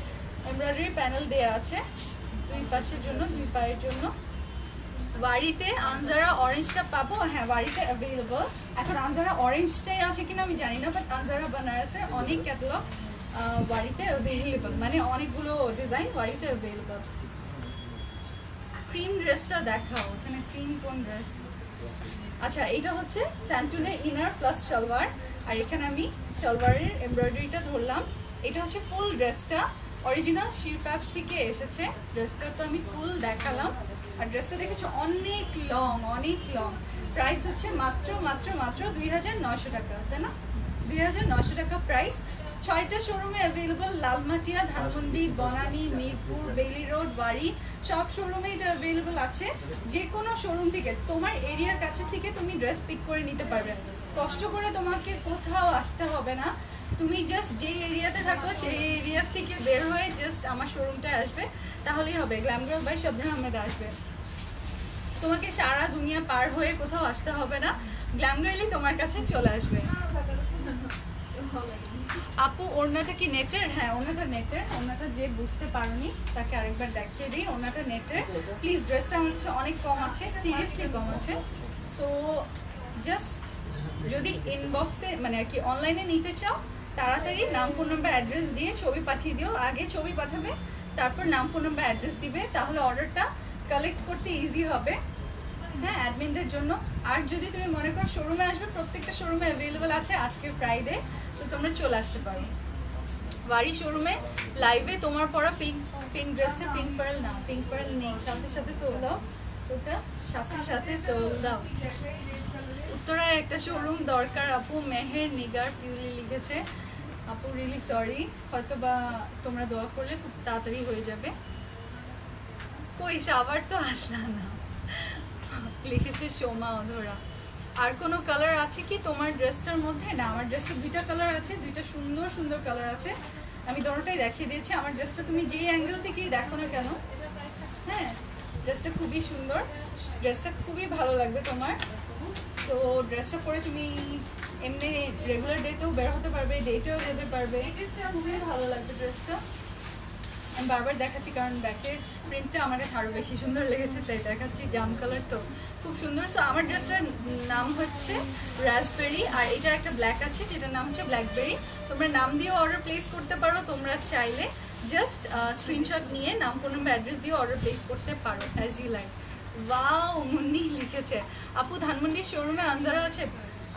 এমব্রয়ডারি প্যানেল দেয়া আছে, দুই পাশের জন্য, দুই পায়ের জন্য। বাড়িতে আনজারা অরেঞ্জটা পাবো হ্যাঁ বাড়িতে অ্যাভেলেবল এখন আনজারা অরেঞ্জটাই আছে কিনা আমি জানি না বাট আনজারা বানারসের অনেক ক্যাটালগ বাড়িতে অ্যাভেলেবল মানে অনেকগুলো ডিজাইন বাড়িতে অ্যাভেলেবল ক্রিম ড্রেসটা দেখাও ওখানে ক্রিম কোন ড্রেস আচ্ছা এটা হচ্ছে স্যান্টুনের ইনার প্লাস সালোয়ার আর এখানে আমি সালোয়ারের এমব্রয়ডারিটা ধরলাম। এটা হচ্ছে ফুল ড্রেসটা অরিজিনাল শির প্যাপস থেকে এসেছে। ড্রেসটা তো আমি ফুল দেখালাম। আর ড্রেসটা দেখেছ? অনেক লং অনেক লং প্রাইস হচ্ছে মাত্র মাত্র মাত্র দুই টাকা, তাই না? দুই টাকা প্রাইস ছয়টা শোরুমে available Lalmatia, Dhanmondi, Banani, Mirpur Bailey Road, বাড়ি, সব শোরুমে এটা অ্যাভেলেবল আছে। যে কোনো শোরুম থেকে, তোমার এরিয়ার কাছে থেকে তুমি ড্রেস পিক করে নিতে পারবে। কষ্ট করে তোমাকে কোথাও আসতে হবে না। তুমি জাস্ট যে এরিয়াতে থাকো, সেই এরিয়া থেকে বের হয়ে জাস্ট আমার শোরুমটায় আসবে। তাহলেই হবে Glam Girl by Shabnar Ahmed আসবে। তোমাকে সারা দুনিয়া পার হয়ে কোথাও আসতে হবে না গ্ল্যাম গার্লই তোমার কাছে চলে আসবে। আপু, ওড়নাটা কি নেটের? হ্যাঁ ওড়নাটা নেটের। ওড়নাটা যে বুঝতে পারোনি, তাকে আরেকবার দেখিয়ে দিই। ওড়নাটা নেটের। প্লিজ ড্রেসটা আমার কাছে অনেক কম আছে সিরিয়াসলি কম আছে। সো জাস্ট যদি ইনবক্সে মানে আর কি অনলাইনে নিতে চাও তাড়াতাড়ি নাম ফোন নাম্বার অ্যাড্রেস দিয়ে ছবি পাঠিয়ে দিও। আগে ছবি পাঠাবে, তারপর নাম ফোন নাম্বার অ্যাড্রেস দিবে। তাহলে অর্ডারটা কালেক্ট করতে ইজি হবে হ্যাঁ অ্যাডমিনদের জন্য। আর যদি তুমি মনে করো শোরুমে আসবে, প্রত্যেকটা শোরুমে অ্যাভেলেবল আছে আজকে ফ্রাইডে তো তোমরা চলে আসতে পারো। বাড়ি শোরুমে লাইভে তোমার পরা পিঙ্ক পিঙ্ক ড্রেসটা পিঙ্ক পার্ল না পিঙ্ক পার্ল নেই। সাথে সাথে সোল দাও ওটা সাথে সাথে সোল দাও উত্তরার একটা শোরুম দরকার, আপু। মেহের নিগার পিউলি লিখেছে। আপু রিলি সরি হয়তো বা তোমরা দোয়া করলে খুব তাড়াতাড়ি হয়ে যাবে। কই আবার তো আসলা না। লিখেছে সোমা অধরা। আর কোনো কালার আছে কি তোমার ড্রেসটার মধ্যে? না, আমার ড্রেসের দুইটা কালার আছে, দুইটা সুন্দর সুন্দর কালার আছে। আমি দোনোটাই দেখিয়ে দিয়েছি। আমার ড্রেসটা তুমি যেই অ্যাঙ্গেল থেকেই দেখো না কেন হ্যাঁ? ড্রেসটা খুবই সুন্দর। ড্রেসটা খুবই ভালো লাগবে তোমার। তো ড্রেসটা পরে তুমি এমনি রেগুলার ডেতেও বের হতে পারবে ডেটেও যেতে পারবে। খুবই ভালো লাগবে ড্রেসটা আমি বারবার দেখাচ্ছি কারণ ব্যাকের প্রিন্টটা আমার কাছে আরও বেশি সুন্দর লেগেছে তাই দেখাচ্ছি জাম কালার তো। খুব সুন্দর সো আমার ড্রেসটার নাম হচ্ছে রাসবেরি আর এটার একটা ব্ল্যাক আছে যেটার নাম হচ্ছে ব্ল্যাকবেরি তোমরা নাম দিয়েও অর্ডার প্লেস করতে পারো তোমরা চাইলে জাস্ট স্ক্রিনশট নিয়ে নাম ফোন নাম্বার অ্যাড্রেস দিয়ে অর্ডার প্লেস করতে পারো as you like wow Munni লিখেছে। আপু, ধানমন্ডির শোরুমে আনজারা আছে?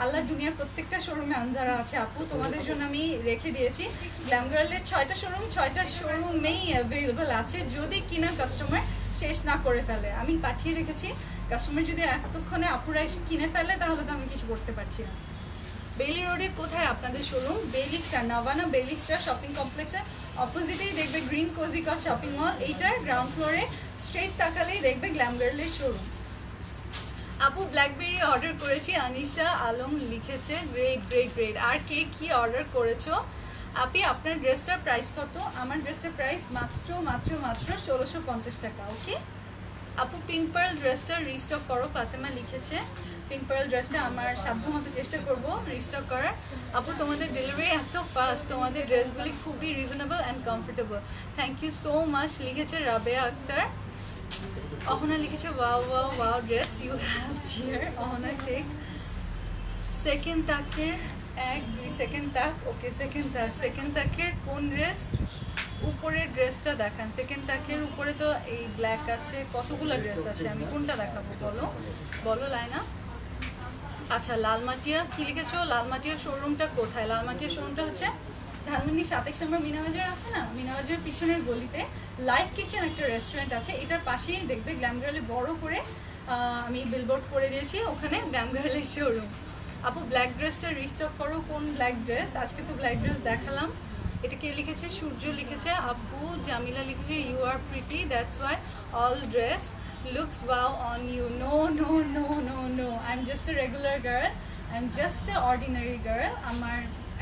আল্লাহ দুনিয়ার প্রত্যেকটা শোরুমে আনজারা আছে, আপু। তোমাদের জন্য আমি রেখে দিয়েছি। গ্ল্যাম গার্লের ছয়টা শোরুম ছয়টা শোরুমেই অ্যাভেলেবল আছে। যদি কিনা কাস্টমার শেষ না করে ফেলে, আমি পাঠিয়ে রেখেছি। কাস্টমার যদি এতক্ষণে আপুরা এসে কিনে ফেলে, তাহলে তো আমি কিছু করতে পারছি না। বেলি রোডে কোথায় আপনাদের showroom Bailey Star Navana Bailey Star shopping কমপ্লেক্সের অপোজিটেই দেখবে গ্রিন কোজিকা শপিং মল এইটার গ্রাউন্ড ফ্লোরে স্ট্রেট তাকালেই দেখবে গ্ল্যাম গার্লের শোরুম। আপু ব্ল্যাকবেরি অর্ডার করেছি, আনিশা আলম লিখেছে গ্রেট গ্রেট গ্রেট আর কে কি অর্ডার করেছ? আপনি আপনার ড্রেসটার প্রাইস কত? আমার ড্রেসটার প্রাইস মাত্র মাত্র মাত্র ষোলোশো পঞ্চাশ টাকা ওকে আপু পিঙ্ক পার্ল ড্রেসটা রিস্টক করো, ফাতেমা লিখেছে। পিঙ্ক পার্ল ড্রেসটা আমার সাধ্য মতো চেষ্টা করব রিস্টক করার। আপু, তোমাদের ডেলিভারি এত ফাস্ট তোমাদের ড্রেসগুলি খুবই reasonable and comfortable thank you so much লিখেছে রাবেয়া আক্তার। অহনা লিখেছে wow wow wow dress you have cheer Ahona Sheikh. Second তাকের এক, দুই সেকেন্ড তাক, ওকে সেকেন্ড তাক। সেকেন্ড তাকের কোন ড্রেস উপরের ড্রেসটা দেখান। সেকেন্ড তাকের উপরে তো এই ব্ল্যাক আছে। কতগুলো ড্রেস আছে? আমি কোনটা দেখাবো বলো? বলো লাইনা আচ্ছা লালমাটিয়া কি লিখেছো? লালমাটিয়া শোরুমটা কোথায়? লালমাটিয়া শোরুমটা হচ্ছে ধানমন্ডি সাতাইশ নম্বর মিনাবাজার আছে না? মিনাবাজার পিছনের গলিতে লাইফ কিচেন একটা রেস্টুরেন্ট আছে। এটার পাশেই দেখবে গ্ল্যাম গার্লে বড় করে আমি বিলবোর্ড করে দিয়েছি। ওখানে গ্ল্যাম গার্লের শোরুম আপু ব্ল্যাক ড্রেসটা রিস্টক করো। কোন ব্ল্যাক ড্রেস আজকে তো ব্ল্যাক ড্রেস দেখালাম। এটা কে লিখেছে? সূর্য লিখেছে। আপু, জামিলা লিখেছে you are pretty that's why all dress looks wow on you no no no no no I am just a regular girl I am just a ordinary girl আমার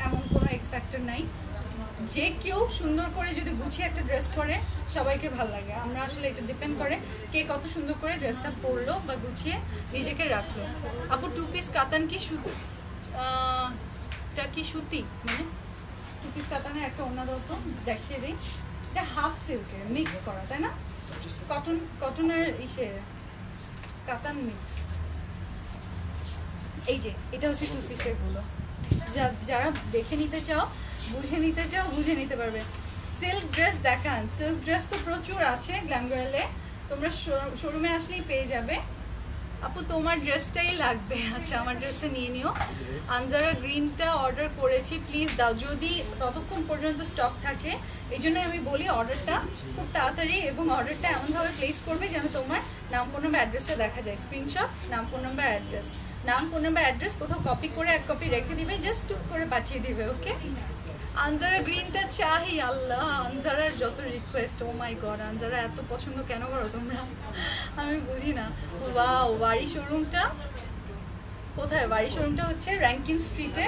এমন কোনো এক্সপেক্টেড নাই। যে কেউ সুন্দর করে যদি গুছিয়ে একটা ড্রেস পরে, সবাইকে ভালো লাগে। আমরা আসলে এটা ডিপেন্ড করে কে কত সুন্দর করে ড্রেসটা পরলো বা গুছিয়ে নিজেকে রাখল। আপু টু পিস কাতান কি সুতি টা কি সুতি? মানে টু পিস কাতানের একটা অন্য দাও তো, দেখিয়ে দিই। এটা হাফ সিল্কের মিক্স করা, তাই না? কটন কটনের ইসে কাতান মিক্স এই যে, এটা হচ্ছে টু পিসেরগুলো। যারা দেখে নিতে চাও, বুঝে নিতে চাও, বুঝে নিতে পারবে। সিল্ক ড্রেস দেখান। সিল্ক ড্রেস তো প্রচুর আছে গ্ল্যামগার্লে তোমরা শোরুমে আসলেই পেয়ে যাবে। আপু, তোমার ড্রেসটাই লাগবে। আচ্ছা আমার ড্রেসটা নিয়ে নিও। আনজারা গ্রিনটা অর্ডার করেছি। প্লিজ দাও। যদি ততক্ষণ পর্যন্ত স্টক থাকে, এই জন্য আমি বলি অর্ডারটা খুব তাড়াতাড়ি এবং অর্ডারটা এমনভাবে প্লেস করবে যেন তোমার নাম ফোন নাম্বার অ্যাড্রেসটা দেখা যায়। স্ক্রিনশট নাম ফোন নাম্বার অ্যাড্রেস নাম ফোন নাম্বার অ্যাড্রেস কোথাও কপি করে এক কপি রেখে দিবে জাস্ট টুক করে পাঠিয়ে দিবে ওকে আনজারা গ্রিনটা চাই, আল্লাহ, আনজারার যত request O my god Anjara এত পছন্দ কেন করো তোমরা? আমি বুঝি না। ওয়াও বাড়ি শোরুমটা কোথায়? বাড়ি শোরুমটা হচ্ছে র্যাঙ্কিন স্ট্রিটে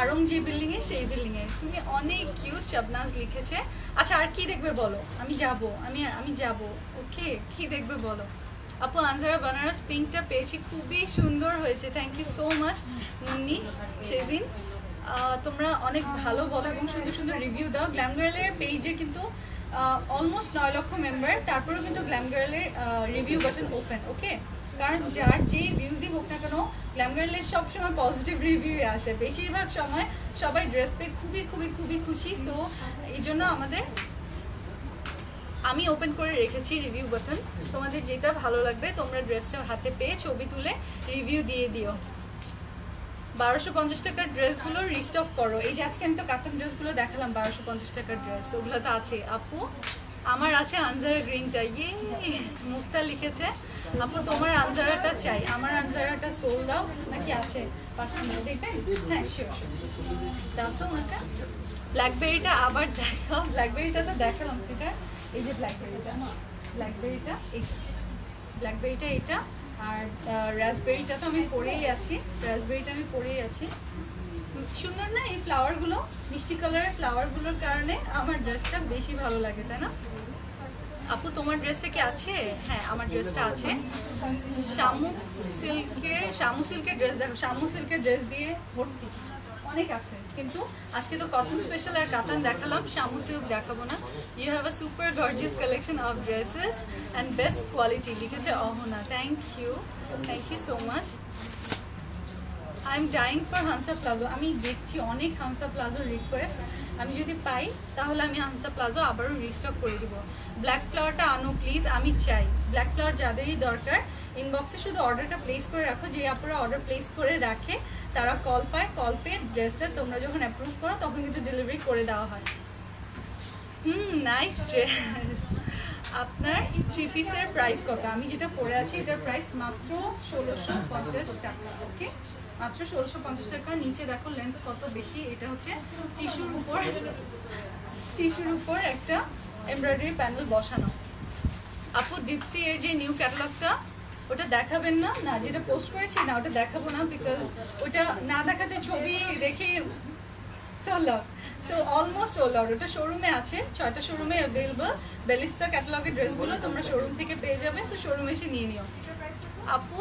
আরং যে বিল্ডিং এ, সেই বিল্ডিংয়ে তুমি অনেক কিউট শাবনাজ লিখেছে। আচ্ছা আর কি দেখবে বলো? আমি যাব, আমি আমি যাব ওকে কি দেখবে বলো? আপু, আনজারা বানারস পিঙ্কটা পেয়েছি, খুবই সুন্দর হয়েছে thank you so much Munni সেদিন তোমরা অনেক ভালো বলো এবং সুন্দর সুন্দর রিভিউ দাও। গ্ল্যাম গার্লের পেজে কিন্তু অলমোস্ট নয় লক্ষ মেম্বার তারপরেও কিন্তু গ্ল্যাম গার্লের রিভিউ বাটন ওপেন ওকে কারণ যার যেই ভিউজই হোক না কেন গ্ল্যাম গার্লের সবসময় পজিটিভ রিভিউ আসে। বেশিরভাগ সময় সবাই ড্রেস পেয়ে খুবই খুবই খুবই খুশি সো এই জন্য আমাদের আমি ওপেন করে রেখেছি রিভিউ বাটন তোমাদের যেটা ভালো লাগবে, তোমরা ড্রেসটা হাতে পেয়ে ছবি তুলে রিভিউ দিয়ে দিও। বারোশো পঞ্চাশ টাকার ড্রেসগুলো রিস্টক করো। এই যে আজকে আমি তো কাতান ড্রেসগুলো দেখালাম, বারোশো পঞ্চাশ টাকার ড্রেস ওগুলো তো আছে। আপু, আমার আছে আনজারা গ্রিনটা ইয়ে মুক্তা লিখেছে, আপু, তোমার আনজারাটা চাই। আমার আনজারাটা সোল দাও নাকি আছে? মধ্যে দেখবেন হ্যাঁ শিওর দাও তো ব্ল্যাকবেরিটা আবার দেখাও। ব্ল্যাকবেরিটা তো দেখালাম, সেটা এই যে ব্ল্যাকবেরিটা ব্ল্যাকবেরিটা এই ব্ল্যাকবেরিটা এটা, আর রাসবেরিটা তো আমি পরেই আছি রাসবেরিটা আমি পরেই আছি। সুন্দর না এই ফ্লাওয়ারগুলো মিষ্টি কালারের ফ্লাওয়ারগুলোর কারণে আমার ড্রেসটা বেশি ভালো লাগে, তাই না? আপু, তোমার ড্রেসটা কি আছে? হ্যাঁ আমার ড্রেসটা আছে। শামু সিল্কের শামু সিল্কের ড্রেস দেখো শামু সিল্কের ড্রেস দিয়ে ভর্তি। অনেক আছে। কিন্তু আজকে তো কটন স্পেশাল আর কাতান দেখালাম শামু সিল্ক দেখাবো না। You have a super gorgeous collection of dresses and best quality লিখেছে Ahona. Thank you thank you so much I am dying for Hansa palazzo আমি দেখছি অনেক হানসা প্লাজো রিকোয়েস্ট আমি যদি পাই, তাহলে আমি হানসা প্লাজো আবারও রিস্টক করে দিব। ব্ল্যাক ফ্লাওয়ারটা আনো প্লিজ আমি চাই। ব্ল্যাক ফ্লাওয়ার যাদেরই দরকার ইনবক্সে শুধু অর্ডারটা প্লেস করে রাখো। যে আপনারা অর্ডার প্লেস করে রাখে তারা কল পায় কল পেয়ে ড্রেসটা তোমরা যখন অ্যাপ্রুভ করো, তখন কিন্তু ডেলিভারি করে দেওয়া হয়। হুম নাইস ড্রেস আপনার থ্রি পিসের প্রাইস কত? আমি যেটা পরে আছি, এটার প্রাইস মাত্র ষোলোশো পঞ্চাশ টাকা ওকে মাত্র ষোলোশো পঞ্চাশ টাকা। নিচে দেখো লেন্থ কত বেশি, এটা হচ্ছে টিস্যুর উপর টিস্যুর উপর একটা এমব্রয়ডারি প্যানেল বসানো। আপু ডিপসি এর যে নিউ ক্যাটালগটা ওটা দেখাবেন না? না, যেটা পোস্ট করেছি, না, ওটা দেখাবো না বিকজ ওটা না দেখাতে ছবি রেখে সোল সো অলমোস্ট সোল ওটা শোরুমে আছে, ছয়টা শোরুমে অ্যাভেলেবল বেলিস্তা ক্যাটালগের ড্রেসগুলো তোমরা শোরুম থেকে পেয়ে যাবে সো শোরুমে এসে নিয়ে নিও। আপু,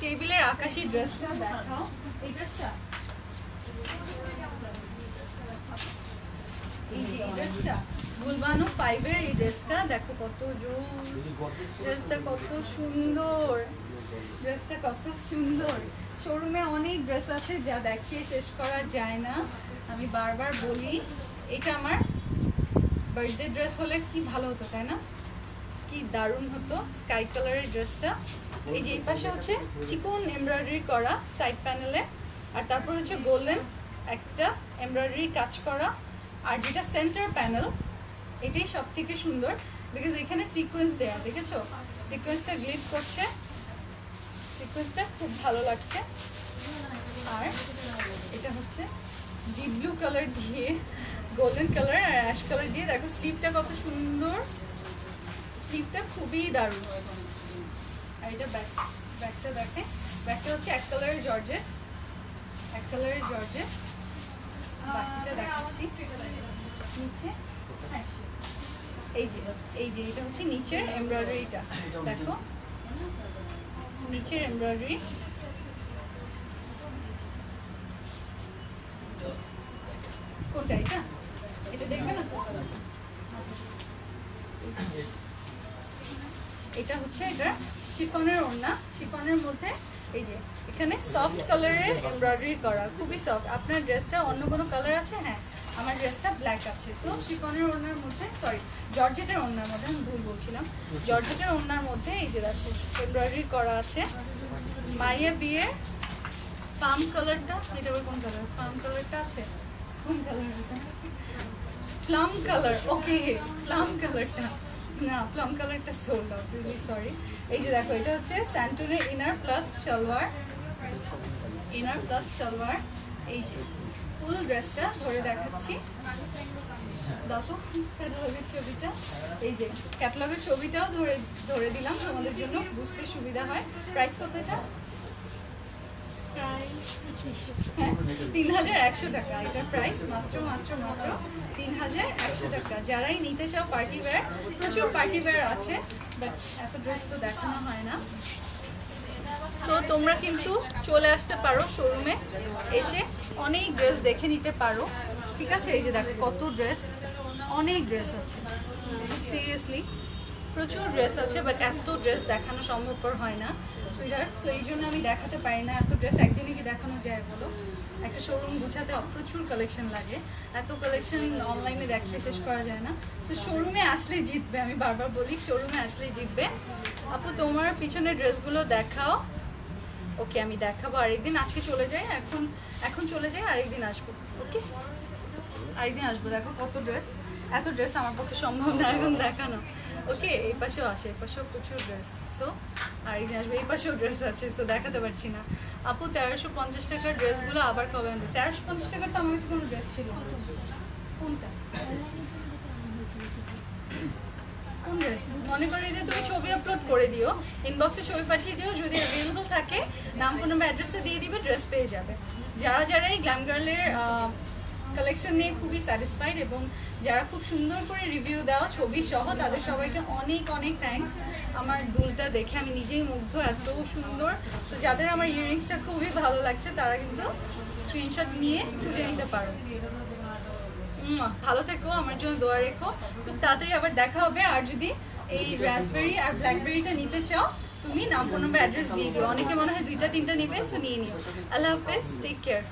টেবিলের আকাশি ড্রেসটা দেখাও। এই ড্রেসটা এই ড্রেসটা গুলবানো ফাইভের এই ড্রেসটা দেখো কত জোর। ড্রেসটা কত সুন্দর। ড্রেসটা কত সুন্দর। শোরুমে অনেক ড্রেস আছে যা দেখিয়ে শেষ করা যায় না। আমি বারবার বলি, এটা আমার বার্থডে ড্রেস হলে কি ভালো হতো, তাই না? কি দারুণ হতো স্কাই কালারের ড্রেসটা এই যে এই পাশে হচ্ছে চিকন এমব্রয়ডারি করা সাইড প্যানেলে আর তারপর হচ্ছে গোল্ডেন একটা এমব্রয়ডারি কাজ করা। আর যেটা সেন্টার প্যানেল এটাই সব থেকে সুন্দর বিকজ এখানে সিকোয়েন্স দেয়া, দেখেছ? সিকোয়েন্সটা গ্লিট করছে। সিকোয়েন্সটা খুব ভালো লাগছে। আর এটা হচ্ছে ডিপ ব্লু কালার দিয়ে গোল্ডেন কালার আর অ্যাশ কালার দিয়ে। দেখো স্লিপটা কত সুন্দর। স্লিপটা খুবই দারুণ। আর এটা ব্যাক ব্যাকটা দেখে। ব্যাকটা হচ্ছে এক কালারের জর্জে এক কালারের জর্জে বাকিটা দেখাচ্ছি। নিচে এই যে এই যে, এটা হচ্ছে নিচের এমব্রয়ডারিটা দেখো। নিচের এমব্রয়ডারি কোনটা এটা? এটা দেখবে না? এটা হচ্ছে এটা শিফনের ওড়না। শিফনের মধ্যে এই যে, এখানে সফট কালারের এমব্রয়ডারি করা। খুবই সফট আপনার ড্রেসটা অন্য কোনো কালার আছে? হ্যাঁ। আমার ড্রেসটা ব্ল্যাক আছে। সো শিফনের ওড়নার মধ্যে সরি জর্জেটের ওড়নার মধ্যে, আমি ভুল বলছিলাম। জর্জেটের ওড়নার মধ্যে এই যে দেখো এমব্রয়ডারি করা আছে। মারিয়া বিয়ে পাম কালারটা এটা কোন কালার পাম কালারটা আছে? কোন colour plum colour okay plum কালারটা না প্লাম কালারটা আউট রিলি সরি এই যে দেখো, এটা হচ্ছে স্যান্টনের inner plus salwar inner plus salwar এই যে। ফুল ড্রেসটা ধরে দেখাচ্ছি। দেখো ক্যাটালগের ছবিটা। এই যে ক্যাটালগের ছবিটাও ধরে ধরে দিলাম তোমাদের জন্য বুঝতে সুবিধা হয়। প্রাইস কত এটা? হ্যাঁ তিন হাজার একশো টাকা। এটার প্রাইস মাত্র মাত্র মাত্র তিন হাজার একশো টাকা। যারাই নিতে চাও পার্টি ওয়্যার প্রচুর পার্টি ওয়্যার আছে বাট এত ড্রেস তো দেখানো হয় না। সো তোমরা কিন্তু চলে আসতে পারো শোরুমে এসে অনেক ড্রেস দেখে নিতে পারো। ঠিক আছে? এই যে দেখো, কত ড্রেস অনেক ড্রেস আছে। সিরিয়াসলি প্রচুর ড্রেস আছে বাট এত ড্রেস দেখানো সম্ভবপর হয় না। সুইটার্ট সো এই জন্য আমি দেখাতে পারি না এত ড্রেস একদিনে কি দেখানো যায় বলো? একটা শোরুম গুছাতে প্রচুর কালেকশন লাগে। এত কালেকশন অনলাইনে দেখিয়ে শেষ করা যায় না। তো শোরুমে আসলে জিতবে, আমি বারবার বলি শোরুমে আসলে জিতবে। আপু, তোমার পিছনের ড্রেসগুলো দেখাও। ওকে আমি দেখাবো, আরেকদিন আজকে চলে যাই, এখন এখন চলে যাই, আরেকদিন আসব, ওকে? আরেকদিন আসব, দেখো কত ড্রেস এত ড্রেস আমার পক্ষে সম্ভব না এখন দেখানো। ওকে, এই পাশেও আছে, এই পাশেও প্রচুর ড্রেস সো আরেকদিন আসবে, এই পাশেও ড্রেস আছে সো দেখাতে পারছি না। আপু, তেরোশো পঞ্চাশ টাকার ড্রেসগুলো আবার কবে আনবে? তেরোশো পঞ্চাশ টাকার তো আমার কাছে কোনো ড্রেস ছিল। কোনটা? ড্রেস মনে করে যে তুমি ছবি আপলোড করে দিও ইনবক্সে ছবি পাঠিয়ে দিও, যদি অ্যাভেলেবল থাকে, নাম ফোন নাম্বার অ্যাড্রেসে দিয়ে দিবে ড্রেস পেয়ে যাবে। যারা যারা এই গ্ল্যাম গার্লের কালেকশন নিয়ে খুবই স্যাটিসফাইড এবং যারা খুব সুন্দর করে রিভিউ দেওয়া ছবি সহ, তাদের সবাইকে অনেক অনেক থ্যাঙ্কস আমার দুলটা দেখে আমি নিজেই মুগ্ধ, এত সুন্দর। তো যাদের আমার ইয়ারিংসটা খুবই ভালো লাগছে, তারা কিন্তু স্ক্রিনশট নিয়ে খুঁজে নিতে পারো। ভালো থেকো, আমার জন্য দোয়া রেখো। খুব তাড়াতাড়ি আবার দেখা হবে। আর যদি এই রাসবেরি আর ব্ল্যাকবেরিটা নিতে চাও, তুমি নাম ফোন নম্বর অ্যাড্রেস দিয়ে দিও। অনেকে মনে হয় দুইটা, তিনটা নিবে সো নিয়ে নিও। আল্লাহ হাফেজ টেক কেয়ার